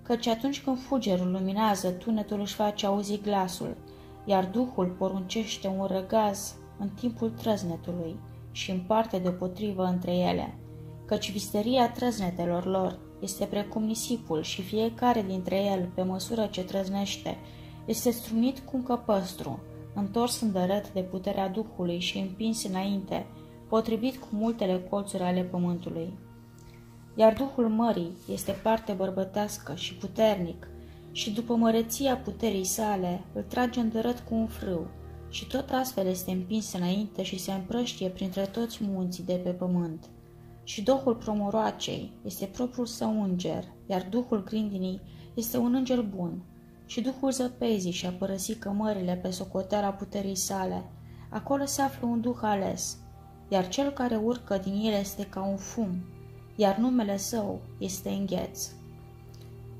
Căci atunci când fulgerul luminează, tunetul își face auzi glasul, iar duhul poruncește un răgaz în timpul trăznetului și împarte deopotrivă între ele, căci visteria trăznetelor lor este precum nisipul și fiecare dintre el, pe măsură ce trăznește, este strunit cu un căpăstru, întors îndărât de puterea Duhului și împins înainte, potrivit cu multele colțuri ale pământului. Iar Duhul mării este parte bărbătească și puternic și după măreția puterii sale îl trage îndărât cu un frâu și tot astfel este împins înainte și se împrăștie printre toți munții de pe pământ. Și Duhul promoroacei este propriul său înger, iar Duhul grindinii este un înger bun, și Duhul zăpezii și-a părăsit cămările pe socoteala puterii sale. Acolo se află un Duh ales, iar cel care urcă din el este ca un fum, iar numele său este îngheț.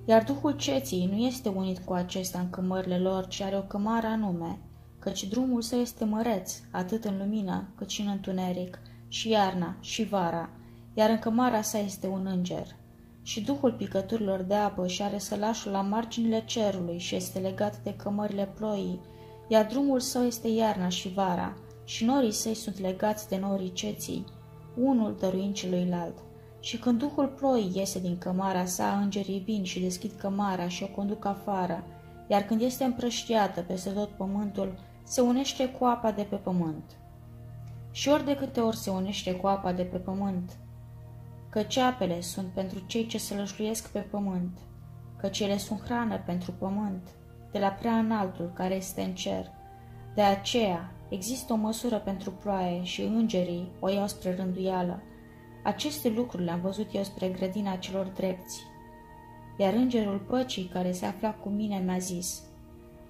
Iar Duhul ceții nu este unit cu acesta în cămările lor, ci are o cămară anume, căci drumul său este măreț, atât în lumină cât și în întuneric, și iarna și vara, iar în cămara sa este un înger. Și Duhul picăturilor de apă și are sălașul la marginile cerului și este legat de cămările ploii, iar drumul său este iarna și vara, și norii săi sunt legați de norii ceții, unul dăruind celuilalt. Și când Duhul ploii iese din cămara sa, îngerii vin și deschid cămara și o conduc afară, iar când este împrăștiată peste tot pământul, se unește cu apa de pe pământ. Și ori de câte ori se unește cu apa de pe pământ, căci apele sunt pentru cei ce se lășluiesc pe pământ, căci ele sunt hrană pentru pământ, de la prea înaltul care este în cer. De aceea există o măsură pentru ploaie și îngerii o iau spre rânduială. Aceste lucruri le-am văzut eu spre grădina celor drepți. Iar îngerul păcii care se afla cu mine mi-a zis,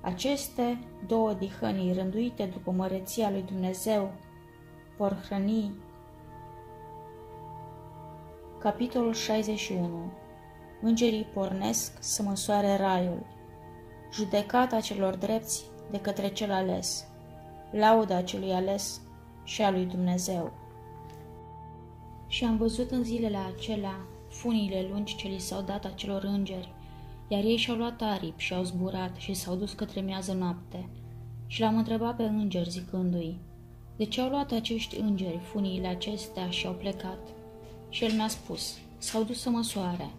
aceste două dihănii rânduite după măreția lui Dumnezeu vor hrăni. Capitolul 61 Îngerii pornesc să măsoare raiul. Judecata celor drepți de către cel ales. Lauda celui ales și a lui Dumnezeu și am văzut în zilele acelea funile lungi ce li s-au dat acelor îngeri, iar ei și-au luat aripi și au zburat și s-au dus către miază noapte. Și l-am întrebat pe înger zicându-i, de ce au luat acești îngeri funiile acestea și au plecat? Și el mi-a spus, s-au dus să măsoare.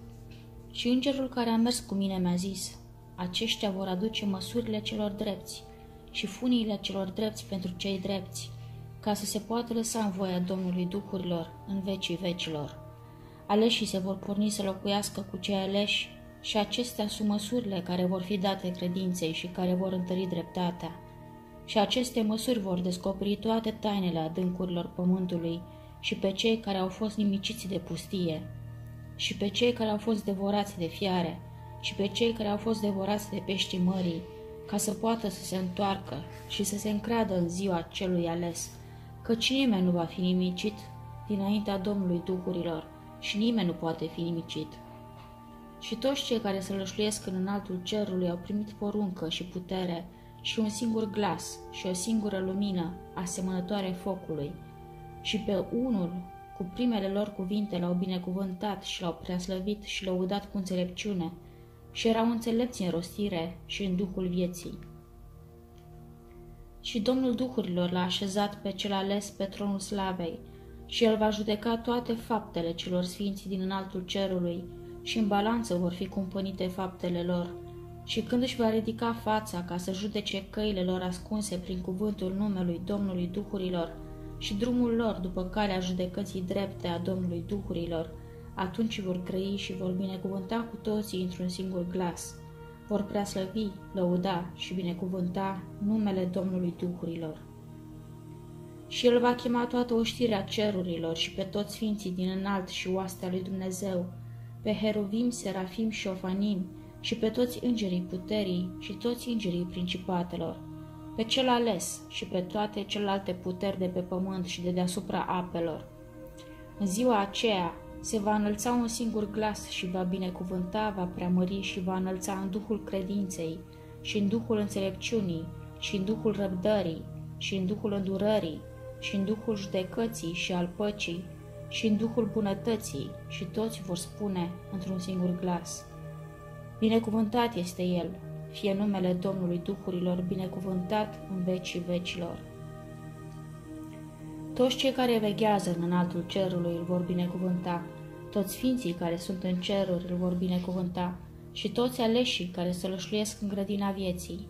Și îngerul care a mers cu mine mi-a zis, aceștia vor aduce măsurile celor drepți și funiile celor drepți pentru cei drepți ca să se poată lăsa în voia Domnului Duhurilor în vecii vecilor. Aleșii se vor porni să locuiască cu cei aleși Și acestea sunt măsurile care vor fi date credinței și care vor întări dreptatea. Și aceste măsuri vor descoperi toate tainele adâncurilor pământului și pe cei care au fost nimiciți de pustie, și pe cei care au fost devorați de fiare, și pe cei care au fost devorați de peștii mării, ca să poată să se întoarcă și să se încreadă în ziua celui ales, căci nimeni nu va fi nimicit dinaintea Domnului Duhurilor și nimeni nu poate fi nimicit. Și toți cei care se lășluiesc în înaltul cerului au primit poruncă și putere și un singur glas și o singură lumină asemănătoare focului. Și pe unul, cu primele lor cuvinte, l-au binecuvântat și l-au preaslăvit și l-au udat cu înțelepciune și erau înțelepți în rostire și în duhul vieții. Și Domnul Duhurilor l-a așezat pe cel ales pe tronul slavei și el va judeca toate faptele celor sfinți din înaltul cerului și în balanță vor fi cumpănite faptele lor. Și când își va ridica fața ca să judece căile lor ascunse prin cuvântul numelui Domnului Duhurilor și drumul lor după calea judecății drepte a Domnului Duhurilor, atunci vor grăi și vor binecuvânta cu toții într-un singur glas. Vor preaslăvi, lăuda și binecuvânta numele Domnului Duhurilor. Și el va chema toată oștirea cerurilor și pe toți sfinții din înalt și oastea lui Dumnezeu, pe heruvim, serafim și ofanim, și pe toți îngerii puterii și toți îngerii principatelor, pe cel ales și pe toate celelalte puteri de pe pământ și de deasupra apelor. În ziua aceea se va înălța un singur glas și va binecuvânta, va preamări și va înălța în duhul credinței și în duhul înțelepciunii și în duhul răbdării și în duhul îndurării și în duhul judecății și al păcii și în duhul bunătății și toți vor spune într-un singur glas. Binecuvântat este El, fie numele Domnului Duhurilor binecuvântat în vecii vecilor. Toți cei care veghează în înaltul cerului îl vor binecuvânta, toți sfinții care sunt în ceruri îl vor binecuvânta. Și toți aleșii care se lășluiesc în grădina vieții.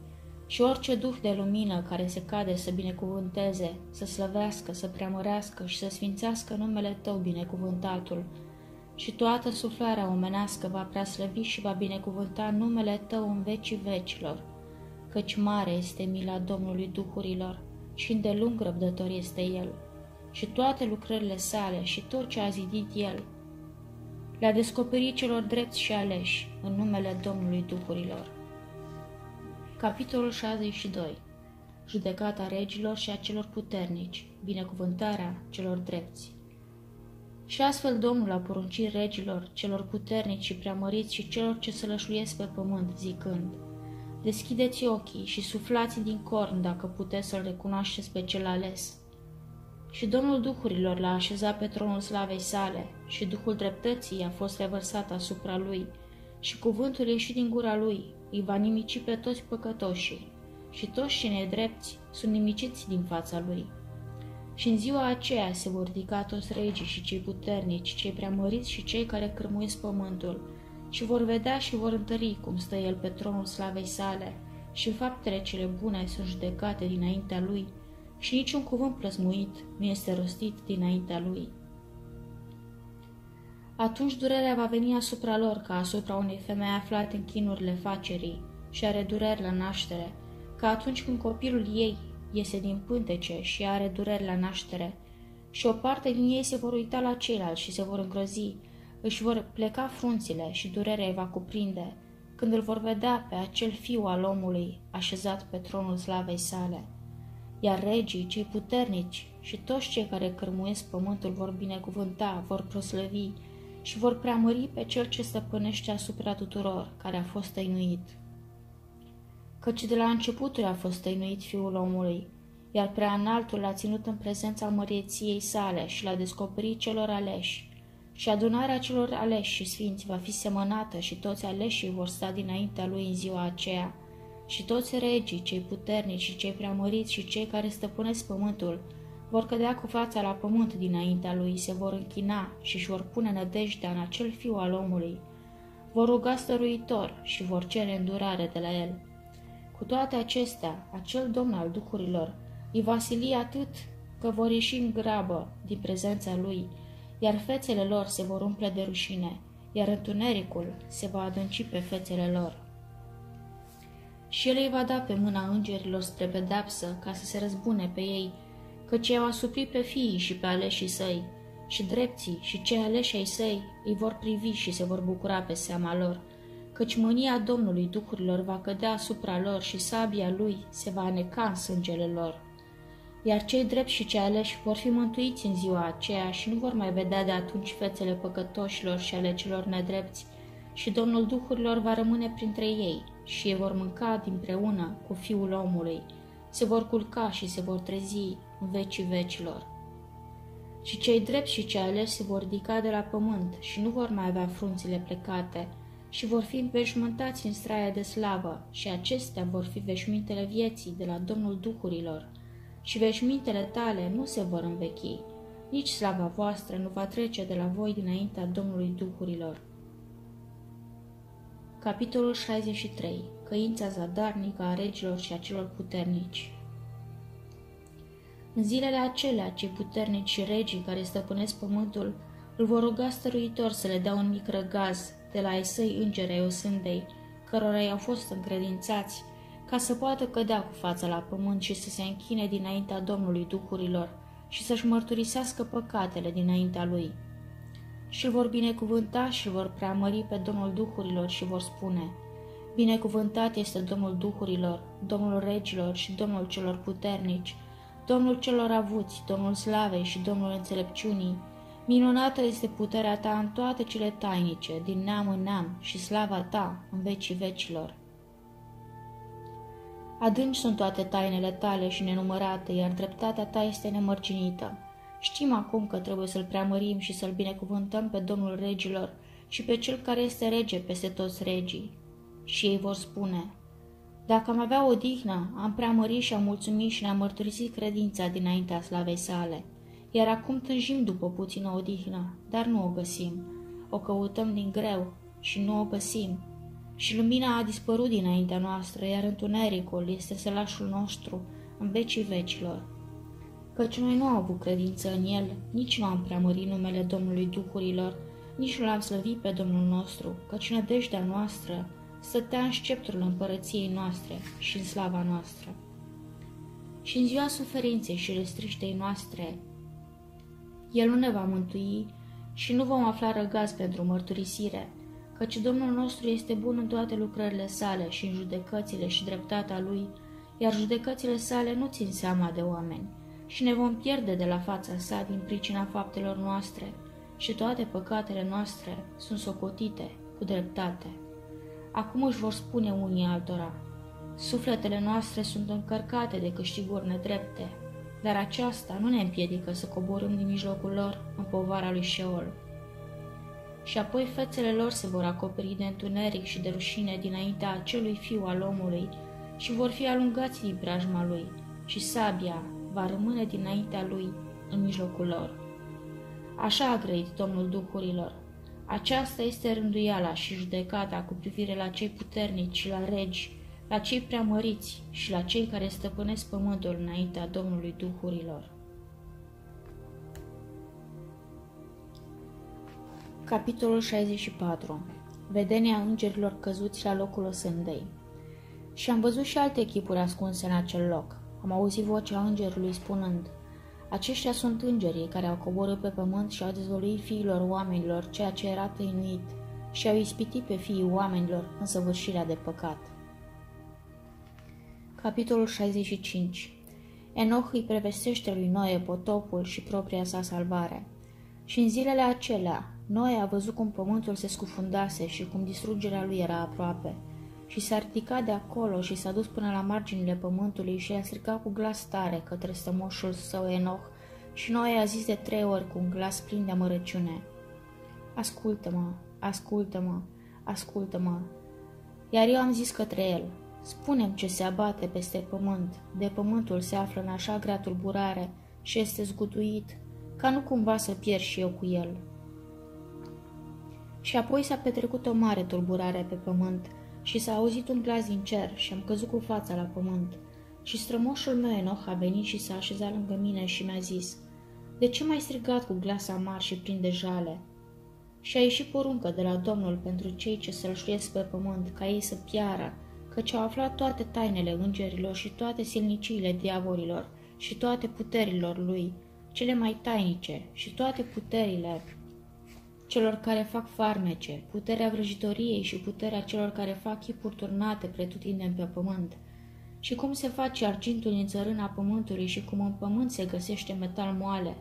Și orice duh de lumină care se cade să binecuvânteze, să slăvească, să preamărească și să sfințească numele Tău binecuvântatul, și toată suflarea omenească va preaslăvi și va binecuvânta numele Tău în vecii vecilor, căci mare este mila Domnului Duhurilor și îndelung răbdător este El și toate lucrările sale și tot ce a zidit el, le-a descoperit celor drepți și aleși în numele Domnului Duhurilor. Capitolul 62 Judecata regilor și a celor puternici, binecuvântarea celor drepți. Și astfel Domnul a poruncit regilor, celor puternici și preamăriți și celor ce se lășuiesc pe pământ, zicând, Deschideți ochii și suflați din corn dacă puteți să-L recunoașteți pe cel ales, și Domnul Duhurilor l-a așezat pe tronul slavei sale și Duhul dreptății a fost revărsat asupra lui și cuvântul ieșit din gura lui îi va nimici pe toți păcătoșii și toți cei nedrepți sunt nimiciți din fața lui. Și în ziua aceea se vor ridica toți regii și cei puternici, cei preamăriți și cei care cârmuiesc pământul și vor vedea și vor întări cum stă el pe tronul slavei sale și faptele cele bune sunt judecate dinaintea lui și niciun cuvânt plăsmuit nu este rostit dinaintea lui. Atunci durerea va veni asupra lor ca asupra unei femei aflate în chinurile facerii și are dureri la naștere, ca atunci când copilul ei iese din pântece și are dureri la naștere, și o parte din ei se vor uita la ceilalți și se vor îngrozi, își vor pleca frunțile și durerea îi va cuprinde, când îl vor vedea pe acel fiu al omului așezat pe tronul slavei sale iar regii, cei puternici și toți cei care cărmuiesc pământul vor binecuvânta, vor proslăvi și vor preamări pe cel ce stăpânește asupra tuturor, care a fost tăinuit. Căci de la începuturi a fost tăinuit fiul omului, iar prea înaltul l-a ținut în prezența mărieției sale și l-a descoperit celor aleși. Și adunarea celor aleși și sfinți va fi semănată și toți aleșii vor sta dinaintea lui în ziua aceea, și toți regii, cei puternici și cei preamăriți și cei care stăpânesc pământul, vor cădea cu fața la pământ dinaintea lui, se vor închina și își vor pune nădejdea în acel fiu al omului. Vor ruga stăruitor și vor cere îndurare de la el. Cu toate acestea, acel domn al duhurilor îi va sili atât că vor ieși în grabă din prezența lui, iar fețele lor se vor umple de rușine, iar întunericul se va adânci pe fețele lor. Și el îi va da pe mâna îngerilor spre pedapsă, ca să se răzbune pe ei, căci ei au asuprit pe fiii și pe aleșii săi, și drepții și cei aleși ai săi îi vor privi și se vor bucura pe seama lor, căci mânia Domnului Duhurilor va cădea asupra lor și sabia lui se va aneca în sângele lor. Iar cei drepți și cei aleși vor fi mântuiți în ziua aceea și nu vor mai vedea de atunci fețele păcătoșilor și ale celor nedrepți, și Domnul Duhurilor va rămâne printre ei și ei vor mânca dinpreună cu Fiul omului, se vor culca și se vor trezi în vecii vecilor. Și cei drepți și cei aleși se vor ridica de la pământ și nu vor mai avea frunțile plecate, și vor fi înveșmântați în straia de slavă, și acestea vor fi veșmintele vieții de la Domnul Duhurilor. Și veșmintele tale nu se vor învechi, nici slava voastră nu va trece de la voi dinaintea Domnului Duhurilor. Capitolul 63. Căința zadarnică a regilor și a celor puternici În zilele acelea, cei puternici și regii care stăpânesc pământul îl vor ruga stăruitor să le dea un mic răgaz de la ei săi îngeri ai Osândei, cărora i-au fost încredințați, ca să poată cădea cu fața la pământ și să se închine dinaintea Domnului Duhurilor și să-și mărturisească păcatele dinaintea lui. Și îl vor binecuvânta și îl vor preamări pe Domnul Duhurilor și vor spune, Binecuvântat este Domnul Duhurilor, Domnul Regilor și Domnul celor puternici, Domnul celor avuți, Domnul Slavei și Domnul Înțelepciunii, Minunată este puterea ta în toate cele tainice, din neam în neam, și slava ta în vecii vecilor. Adânci sunt toate tainele tale și nenumărate, iar dreptatea ta este nemărginită. Știm acum că trebuie să-L preamărim și să-L binecuvântăm pe Domnul regilor și pe Cel care este rege peste toți regii. Și ei vor spune, Dacă am avea o dihnă, am preamărit și am mulțumit și ne-am mărturisit credința dinaintea slavei sale iar acum tânjim după puțină odihnă, dar nu o găsim. O căutăm din greu și nu o găsim. Și lumina a dispărut dinaintea noastră, iar întunericul este sălașul nostru în vecii vecilor. Căci noi nu am avut credință în el, nici nu am preamărit numele Domnului Duhurilor, nici nu l-am slăvit pe Domnul nostru, căci nădejdea noastră stătea în sceptrul împărăției noastre și în slava noastră. Și în ziua suferinței și restriștei noastre, el nu ne va mântui și nu vom afla răgaz pentru mărturisire, căci Domnul nostru este bun în toate lucrările sale și în judecățile și dreptatea lui, iar judecățile sale nu țin seama de oameni și ne vom pierde de la fața sa din pricina faptelor noastre și toate păcatele noastre sunt socotite cu dreptate. Acum își vor spune unii altora, sufletele noastre sunt încărcate de câștiguri nedrepte, dar aceasta nu ne împiedică să coborâm din mijlocul lor în povara lui Sheol. Și apoi fețele lor se vor acoperi de întuneric și de rușine dinaintea acelui fiu al omului și vor fi alungați din preajma lui și sabia va rămâne dinaintea lui în mijlocul lor. Așa a grăit Domnul Duhurilor. Aceasta este rânduiala și judecata cu privire la cei puternici și la regi la cei preamăriți și la cei care stăpânesc pământul înaintea Domnului Duhurilor. Capitolul 64 Vedenia îngerilor căzuți la locul osândei Și am văzut și alte echipuri ascunse în acel loc. Am auzit vocea îngerului spunând, Aceștia sunt îngerii care au coborât pe pământ și au dezvăluit fiilor oamenilor ceea ce era tăinuit și au ispitit pe fiii oamenilor în săvârșirea de păcat. Capitolul 65 Enoch îi prevestește lui Noe potopul și propria sa salvare. Și în zilele acelea, Noe a văzut cum pământul se scufundase și cum distrugerea lui era aproape. Și s-a ridicat de acolo și s-a dus până la marginile pământului și a strigat cu glas tare către stămoșul său Enoch și Noe a zis de trei ori cu un glas plin de amărăciune. Ascultă-mă, ascultă-mă, ascultă-mă. Iar eu am zis către el, Spunem ce se abate peste pământ, de pământul se află în așa grea tulburare și este zguduit, ca nu cumva să pierd și eu cu el. Și apoi s-a petrecut o mare tulburare pe pământ și s-a auzit un glas din cer și am căzut cu fața la pământ. Și strămoșul meu Enoch a venit și s-a așezat lângă mine și mi-a zis, De ce m-ai strigat cu glas amar și plin de jale?" Și a ieșit poruncă de la Domnul pentru cei ce sălșuiesc pe pământ, ca ei să piară, căci au aflat toate tainele îngerilor și toate silniciile diavolilor și toate puterilor lui, cele mai tainice și toate puterile celor care fac farmece, puterea vrăjitoriei și puterea celor care fac chipuri turnate pretutindeni pe pământ. Și cum se face argintul în țărâna pământului și cum în pământ se găsește metal moale,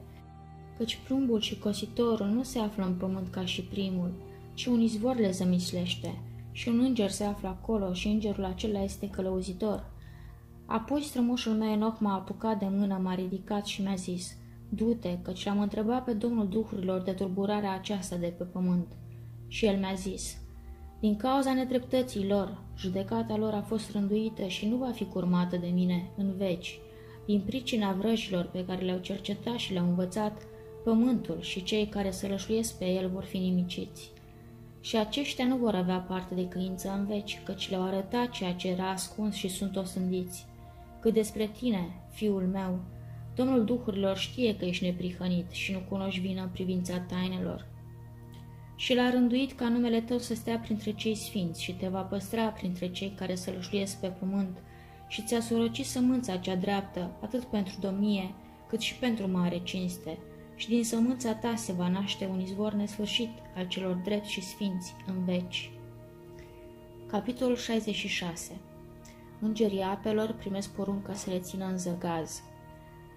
căci plumbul și cositorul nu se află în pământ ca și primul, ci un izvor le zămislește, și un înger se află acolo și îngerul acela este călăuzitor. Apoi strămoșul meu Enoch m-a apucat de mână, m-a ridicat și mi-a zis, Du-te, căci l-am întrebat pe Domnul Duhurilor de turburarea aceasta de pe pământ. Și el mi-a zis, din cauza nedreptății lor, judecata lor a fost rânduită și nu va fi curmată de mine în veci. Din pricina vrăjilor pe care le-au cercetat și le-au învățat, pământul și cei care se rășuiesc pe el vor fi nimiciți. Și aceștia nu vor avea parte de căință în veci, căci le-au arătat ceea ce era ascuns și sunt osândiți. Cât despre tine, fiul meu, Domnul Duhurilor știe că ești neprihănit și nu cunoști vina în privința tainelor. Și l-a rânduit ca numele tău să stea printre cei sfinți și te va păstra printre cei care să lășluiesc pe pământ și ți-a surocit sămânța cea dreaptă, atât pentru domnie, cât și pentru mare cinste, și din sămânța ta se va naște un izvor nesfârșit al celor drepți și sfinți în veci. Capitolul 66 Îngerii apelor primesc porunca să le țină în zăgaz.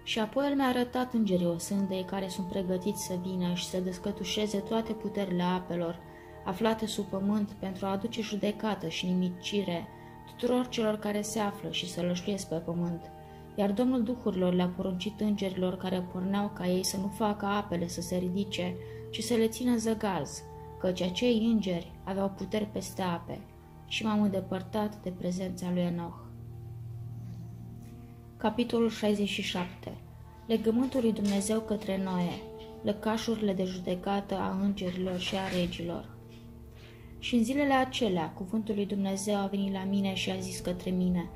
Și apoi el mi-a arătat îngerii osândei care sunt pregătiți să vină și să descătușeze toate puterile apelor, aflate sub pământ pentru a aduce judecată și nimicire tuturor celor care se află și să lășluiesc pe pământ. Iar Domnul Duhurilor le-a poruncit îngerilor care porneau ca ei să nu facă apele să se ridice, ci să le țină zăgaz, căci acei îngeri aveau puteri peste ape. Și m-am îndepărtat de prezența lui Enoch. Capitolul 67 Legământul lui Dumnezeu către Noe. Lăcașurile de judecată a îngerilor și a regilor. Și în zilele acelea, cuvântul lui Dumnezeu a venit la mine și a zis către mine,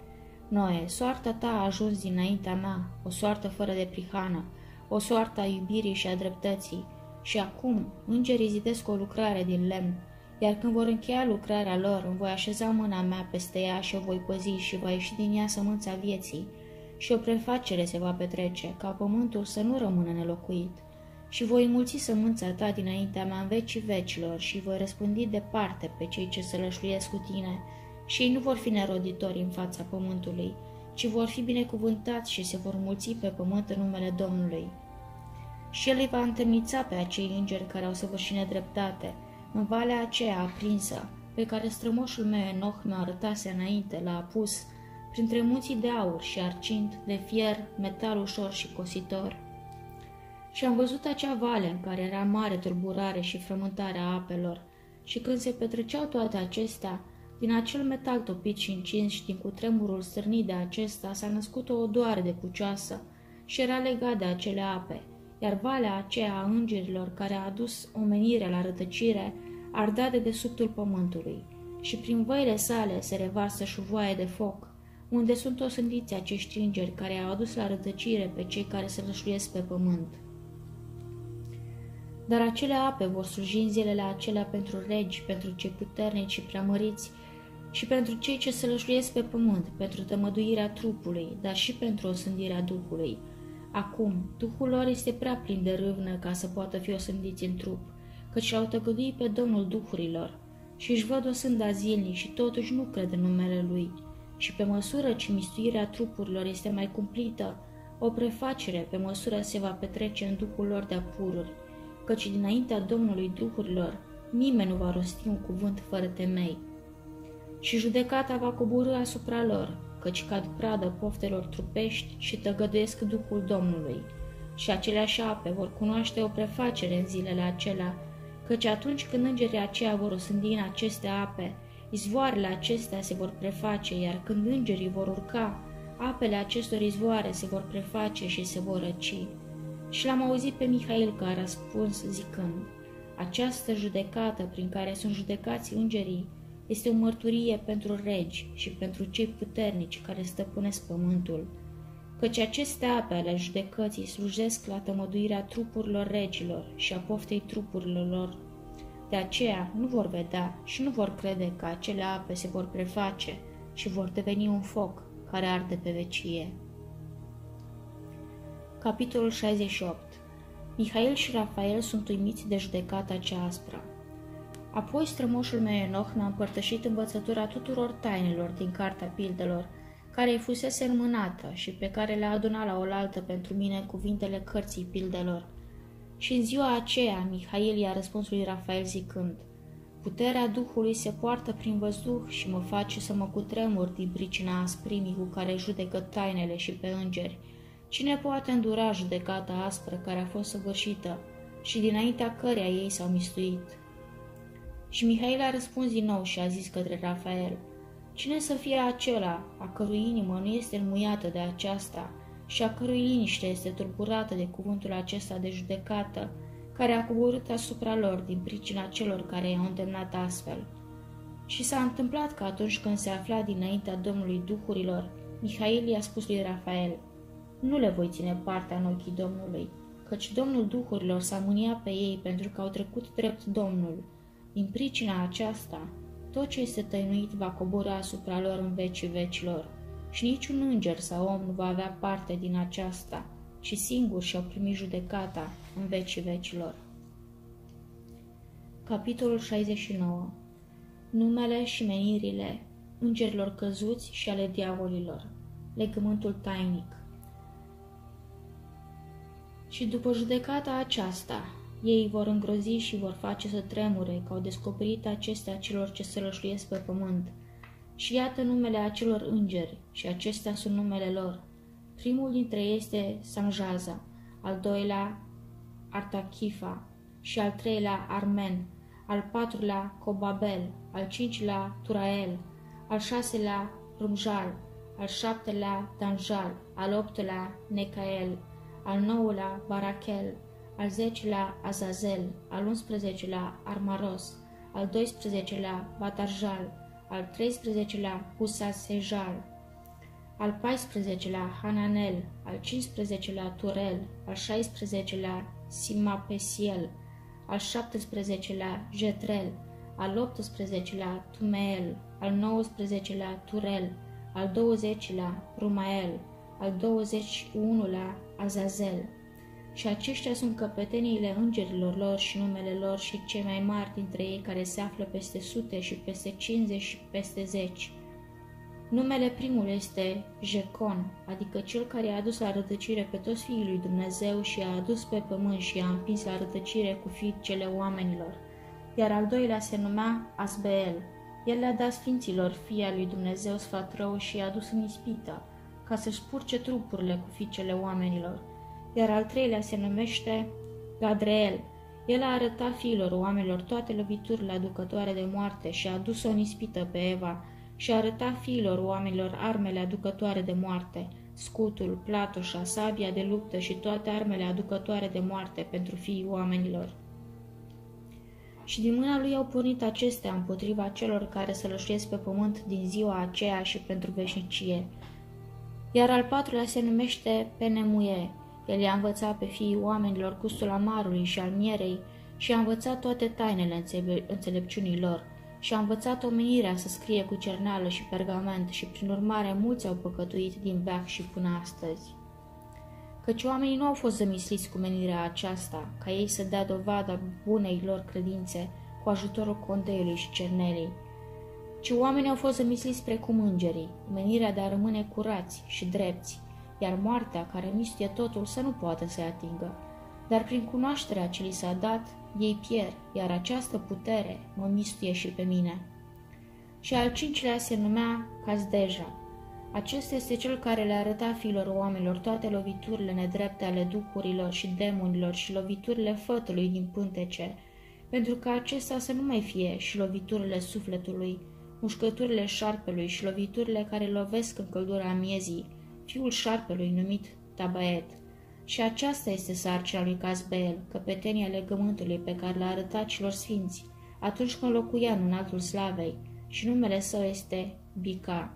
Noe, soarta ta a ajuns dinaintea mea, o soartă fără de prihană, o soartă a iubirii și a dreptății, și acum îngerii zidesc o lucrare din lemn, iar când vor încheia lucrarea lor, îmi voi așeza mâna mea peste ea și o voi păzi și va ieși din ea sămânța vieții, și o prefacere se va petrece, ca pământul să nu rămână nelocuit. Și voi mulți sămânța ta dinaintea mea în vecii vecilor și voi răspândi departe pe cei ce se lășluiesc cu tine și ei nu vor fi neroditori în fața pământului, ci vor fi binecuvântați și se vor mulți pe pământ în numele Domnului. Și el îi va întemnița pe acei îngeri care au săvârșit nedreptate, în valea aceea aprinsă, pe care strămoșul meu Enoch mi-a arătase înainte, l-a apus, printre munții de aur și argint, de fier, metal ușor și cositor. Și am văzut acea vale în care era mare tulburare și frământare a apelor, și când se petreceau toate acestea, din acel metal topit și încins și din cutremurul stârnit de acesta s-a născut o odoare de pucioasă și era legat de acele ape, iar valea aceea a îngerilor care a adus omenirea la rătăcire ardea de desubtul pământului și prin văile sale se revarsă șuvoaie de foc, unde sunt osândiți acești îngeri care au adus la rătăcire pe cei care se rășluiesc pe pământ. Dar acele ape vor sluji în zilele acelea pentru regi, pentru cei puternici și preamăriți, și pentru cei ce se lășluiesc pe pământ, pentru tămăduirea trupului, dar și pentru osândirea Duhului. Acum, Duhul lor este prea plin de râvnă ca să poată fi osândiți în trup, căci l-au tăgăduit pe Domnul Duhurilor și își văd osânda zilnic și totuși nu cred în numele Lui și pe măsură ce mistuirea trupurilor este mai cumplită, o prefacere pe măsură se va petrece în duhul lor de apururi, căci dinaintea Domnului duhurilor nimeni nu va rosti un cuvânt fără temei. Și judecata va coborâ asupra lor, căci cad pradă poftelor trupești și tăgăduiesc Duhul Domnului. Și aceleași ape vor cunoaște o prefacere în zilele acelea, căci atunci când îngerii aceia vor osândi în aceste ape, Izvoarele acestea se vor preface, iar când îngerii vor urca, apele acestor izvoare se vor preface și se vor răci. Și l-am auzit pe Mihail că a răspuns zicând, această judecată prin care sunt judecați îngerii este o mărturie pentru regi și pentru cei puternici care stăpânesc pământul, căci aceste ape ale judecății slujesc la tămăduirea trupurilor regilor și a poftei trupurilor lor de De aceea nu vor vedea și nu vor crede că acele ape se vor preface și vor deveni un foc care arde pe vecie. Capitolul 68 Mihail și Rafael sunt uimiți de judecata cea aspră. Apoi strămoșul meu Enoch mi-a împărtășit învățătura tuturor tainelor din Cartea Pildelor, care îi fusese înmânată și pe care le-a adunat la oaltă pentru mine cuvintele cărții pildelor. Și în ziua aceea Mihail i-a răspuns lui Rafael zicând, Puterea Duhului se poartă prin văzduh și mă face să mă cutremur din pricina asprimii cu care judecă tainele și pe îngeri. Cine poate îndura judecata aspră care a fost săvârșită și dinaintea căreia ei s-au mistuit? Și Mihail a răspuns din nou și a zis către Rafael, Cine să fie acela a cărui inimă nu este înmuiată de aceasta și a cărui liniște este tulburată de cuvântul acesta de judecată, care a coborât asupra lor din pricina celor care i-au îndemnat astfel. Și s-a întâmplat că atunci când se afla dinaintea Domnului Duhurilor, Mihail i-a spus lui Rafael, Nu le voi ține partea în ochii Domnului, căci Domnul Duhurilor s-a mâniat pe ei pentru că au trecut drept Domnul. Din pricina aceasta, tot ce este tăinuit va coborâ asupra lor în vecii vecilor. Și niciun înger sau om nu va avea parte din aceasta, și singur și-au primit judecata în vecii vecilor. Capitolul 69 Numele și menirile îngerilor căzuți și ale diavolilor Legământul tainic Și după judecata aceasta, ei vor îngrozi și vor face să tremure că au descoperit acestea celor ce se lășluiesc pe pământ. Și iată numele acelor îngeri și acestea sunt numele lor. Primul dintre ei este Sanjaza, al doilea Artachifa și al treilea Armen, al patrulea Cobabel, al cincilea Turael, al șaselea Rumjal, al șaptelea Danjal, al optelea Necael, al nouălea Barachel, al zecelea Azazel, al unsprezecelea Armaros, al doisprezecelea Batarjal, al treisprezecelea Pusasejal, al paisprezecelea Hananel, al cincisprezecelea Turel, al șaisprezecelea Simapesiel, al șaptesprezecelea Jetrel, al optsprezecelea Tumeel, al nouăsprezecelea Turel, al douăzecilea Rumael, al douăzeci unulea Azazel, și aceștia sunt căpeteniile îngerilor lor și numele lor și cei mai mari dintre ei care se află peste sute și peste cincizeci și peste zeci. Numele primul este Jecon, adică cel care a adus la rătăcire pe toți fiii lui Dumnezeu și a adus pe pământ și a împins la rătăcire cu fiicele oamenilor. Iar al doilea se numea Asbeel. El le-a dat sfinților fia lui Dumnezeu sfat rău și i-a dus în ispită, ca să spurce trupurile cu fiicele oamenilor iar al treilea se numește Gadreel. El a arătat fiilor oamenilor toate loviturile aducătoare de moarte și a adus-o în ispită pe Eva și a arătat fiilor oamenilor armele aducătoare de moarte, scutul, platoșa, sabia de luptă și toate armele aducătoare de moarte pentru fiii oamenilor. Și din mâna lui au pornit acestea împotriva celor care să lășuiesc pe pământ din ziua aceea și pentru veșnicie. Iar al patrulea se numește Penemuie, el i-a învățat pe fiii oamenilor gustul amarului și al mierei și a învățat toate tainele înțelepciunii lor și a învățat omenirea să scrie cu cerneală și pergament și prin urmare mulți au păcătuit din veac și până astăzi. Căci oamenii nu au fost zămisliți cu menirea aceasta, ca ei să dea dovada bunei lor credințe cu ajutorul condeiului și cernelei, ci oamenii au fost zămisliți precum îngerii, menirea de a rămâne curați și drepți, iar moartea care mistuie totul să nu poată să-i atingă. Dar prin cunoașterea ce li s-a dat, ei pierd, iar această putere mă mistuie și pe mine. Și al cincilea se numea Cazdeja. Acesta este cel care le arăta fiilor oamenilor toate loviturile nedrepte ale duhurilor și demonilor și loviturile fătului din pântece, pentru că acesta să nu mai fie și loviturile sufletului, mușcăturile șarpelui și loviturile care lovesc în căldura miezii, fiul șarpelui numit Tabaet. Și aceasta este sarcina lui Casbeel, căpetenia legământului pe care l-a arătat celor sfinți, atunci când locuia în altul slavei, și numele său este Bica.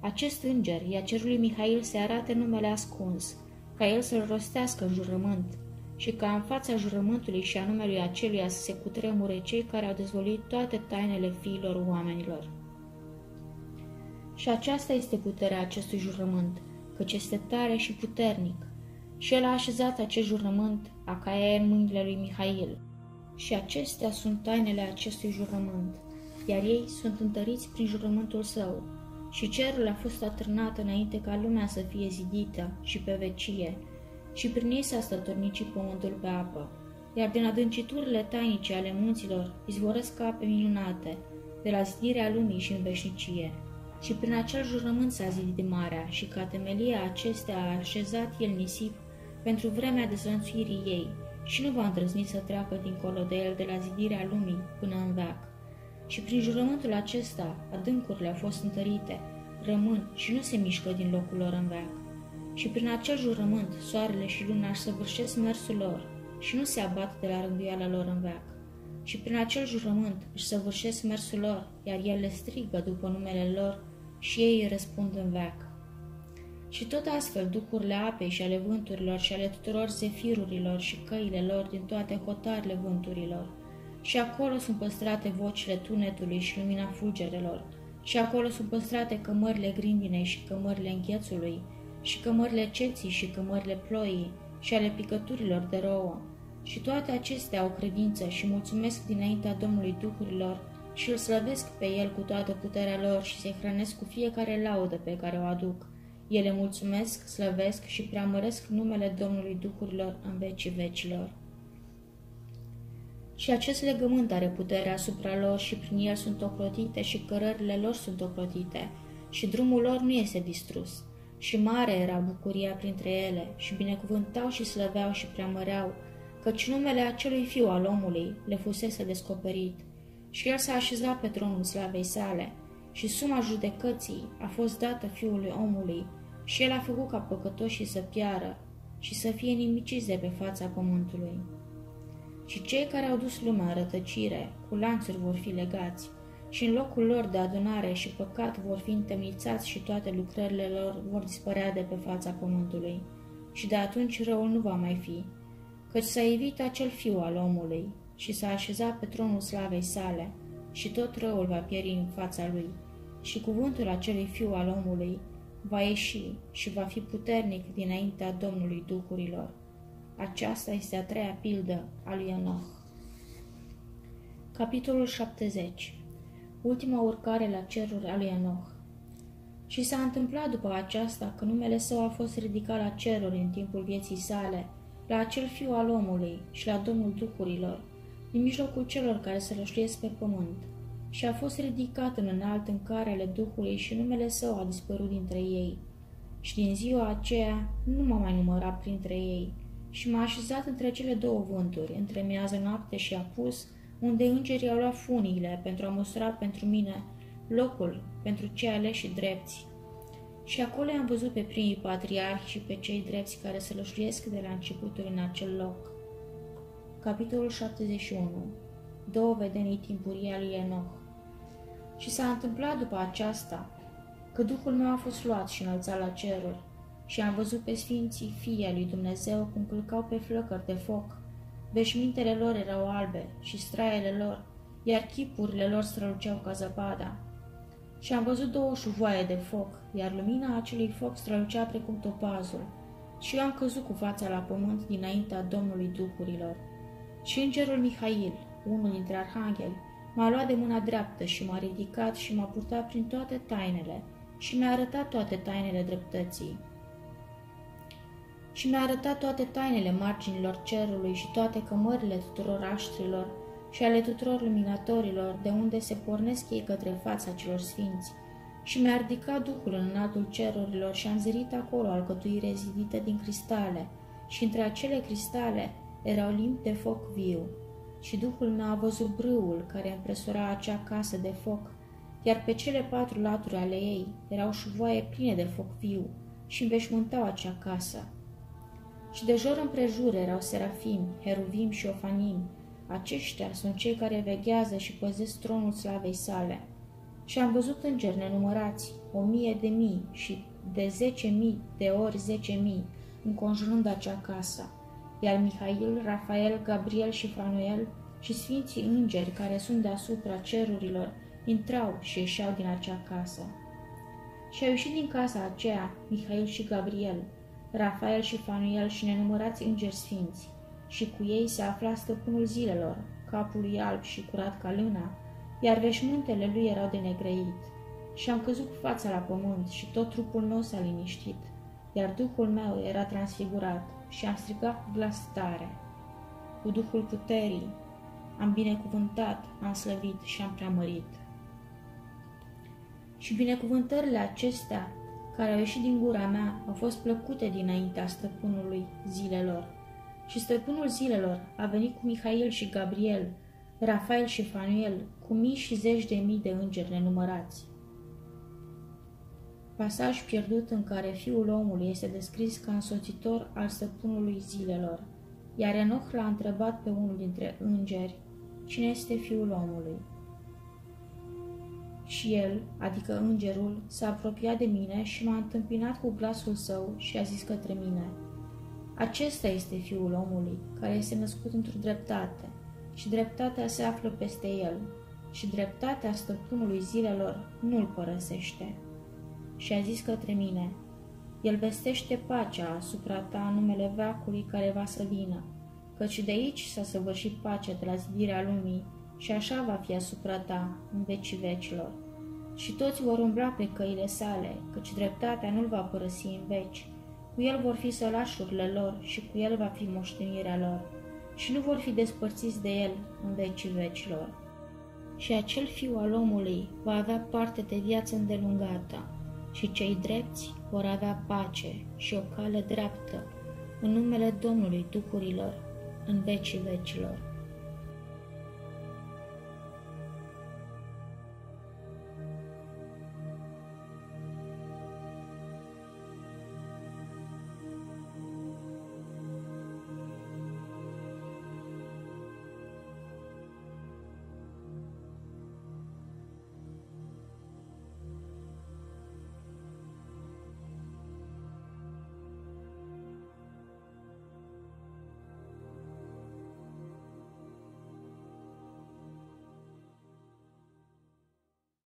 Acest înger i-a cerut lui Mihail să arate numele ascuns, ca el să-l rostească în jurământ, și ca în fața jurământului și a numelui aceluia să se cutremure cei care au dezvolit toate tainele fiilor oamenilor. Și aceasta este puterea acestui jurământ, căci este tare și puternic. Și el a așezat acest jurământ, Acaia în mâinile lui Mihail. Și acestea sunt tainele acestui jurământ, iar ei sunt întăriți prin jurământul său. Și cerul a fost atârnat înainte ca lumea să fie zidită și pe vecie, și prin ei s-a stătornicit pământul pe apă. Iar din adânciturile tainice ale munților izvoresc ape minunate, de la zidirea lumii și în veșnicie. Și prin acel jurământ s-a zidit marea și ca temelia acestea a așezat el nisip pentru vremea dezvănțuirii ei și nu va îndrăzni să treacă dincolo de el de la zidirea lumii până în veac. Și prin jurământul acesta adâncurile au fost întărite, rămân și nu se mișcă din locul lor în veac. Și prin acel jurământ soarele și luna își săvârșesc mersul lor și nu se abat de la rânduiala lor în veac. Și prin acel jurământ își săvârșesc mersul lor, iar el le strigă după numele lor și ei îi răspund în veac. Și tot astfel ducurile apei și ale vânturilor și ale tuturor zefirurilor și căile lor din toate hotarele vânturilor. Și acolo sunt păstrate vocile tunetului și lumina fulgerelor. Și acolo sunt păstrate cămările grindinei și cămările înghețului, și cămările ceții și cămările ploii, și ale picăturilor de rouă. Și toate acestea au credință și mulțumesc dinaintea Domnului Duhurilor și îl slăvesc pe el cu toată puterea lor și se hrănesc cu fiecare laudă pe care o aduc. Ele mulțumesc, slăvesc și preamăresc numele Domnului Duhurilor în vecii vecilor. Și acest legământ are puterea asupra lor și prin el sunt ocrotite și cărările lor sunt ocrotite și drumul lor nu este distrus. Și mare era bucuria printre ele și binecuvântau și slăveau și preamăreau, căci numele acelui fiu al omului le fusese descoperit și el s-a așezat pe tronul slavei sale și suma judecății a fost dată fiului omului și el a făcut ca păcătoșii să piară și să fie nimiciți de pe fața pământului. Și cei care au dus lumea în rătăcire, cu lanțuri vor fi legați, și în locul lor de adunare și păcat vor fi întemnițați și toate lucrările lor vor dispărea de pe fața pământului. Și de atunci răul nu va mai fi, căci s-a evit acel fiu al omului și s-a așezat pe tronul slavei sale și tot răul va pieri în fața lui. Și cuvântul acelui fiu al omului va ieși și va fi puternic dinaintea Domnului Duhurilor. Aceasta este a treia pildă a lui Enoch. Capitolul 70 Ultima urcare la ceruri a lui Enoch Și s-a întâmplat după aceasta că numele său a fost ridicat la ceruri în timpul vieții sale, la acel fiu al omului și la Domnul Duhurilor, din mijlocul celor care se rășluiesc pe pământ și a fost ridicat în înalt în carele Duhului și numele său a dispărut dintre ei. Și din ziua aceea nu m-a mai numărat printre ei și m-a așezat între cele două vânturi, între miază noapte și apus, unde îngerii au luat funiile pentru a măsura pentru mine locul pentru cei aleși și drepți. Și acolo am văzut pe primii patriarhi și pe cei drepți care se lășluiesc de la începutul în acel loc. Capitolul 71 Două vedenii timpurii al lui Enoch și s-a întâmplat după aceasta că Duhul meu a fost luat și înălțat la ceruri și am văzut pe sfinții fii al lui Dumnezeu cum călcau pe flăcări de foc. Veșmintele lor erau albe și straiele lor, iar chipurile lor străluceau ca zăpada. Și am văzut două șuvoaie de foc, iar lumina acelui foc strălucea precum topazul. Și eu am căzut cu fața la pământ dinaintea Domnului Duhurilor. Și îngerul Mihail, unul dintre arhangheli, M-a luat de mâna dreaptă și m-a ridicat și m-a purtat prin toate tainele și mi-a arătat toate tainele dreptății. Și mi-a arătat toate tainele marginilor cerului și toate cămările tuturor aștrilor și ale tuturor luminatorilor, de unde se pornesc ei către fața celor sfinți. Și mi-a ridicat Duhul în înaltul cerurilor și am zărit acolo alcătuire zidită din cristale, și între acele cristale erau limbi de foc viu și Duhul meu a văzut brâul care împresura acea casă de foc, iar pe cele patru laturi ale ei erau șuvoaie pline de foc viu și înveșmântau acea casă. Și de jur împrejur erau serafim, heruvim și ofanim. Aceștia sunt cei care veghează și păzesc tronul slavei sale. Și am văzut îngeri nenumărați, o mie de mii și de zece mii de ori zece mii, înconjurând acea casă iar Mihail, Rafael, Gabriel și Fanuel și sfinții îngeri care sunt deasupra cerurilor intrau și ieșeau din acea casă. Și au ieșit din casa aceea Mihail și Gabriel, Rafael și Fanuel și nenumărați îngeri sfinți, și cu ei se afla stăpânul zilelor, capul lui alb și curat ca luna, iar veșmântele lui erau de negrăit. Și am căzut cu fața la pământ și tot trupul meu s-a liniștit, iar duhul meu era transfigurat și am strigat cu glas tare. Cu duhul puterii am binecuvântat, am slăvit și am preamărit. Și binecuvântările acestea care au ieșit din gura mea au fost plăcute dinaintea stăpânului zilelor. Și stăpânul zilelor a venit cu Mihail și Gabriel, Rafael și Fanuel, cu mii și zeci de mii de îngeri nenumărați. Pasaj pierdut în care fiul omului este descris ca însoțitor al stăpânului zilelor, iar Enoch l-a întrebat pe unul dintre îngeri, cine este fiul omului? Și el, adică îngerul, s-a apropiat de mine și m-a întâmpinat cu glasul său și a zis către mine, Acesta este fiul omului, care este născut într-o dreptate, și dreptatea se află peste el, și dreptatea stăpânului zilelor nu-l părăsește. Și a zis către mine, El vestește pacea asupra ta în numele veacului care va să vină, căci de aici s-a săvârșit pacea de la zidirea lumii și așa va fi asupra ta în vecii vecilor. Și toți vor umbla pe căile sale, căci dreptatea nu-l va părăsi în veci. Cu el vor fi sălașurile lor și cu el va fi moștenirea lor. Și nu vor fi despărțiți de el în vecii vecilor. Și acel fiu al omului va avea parte de viață îndelungată și cei drepți vor avea pace și o cale dreaptă în numele Domnului Duhurilor în vecii vecilor.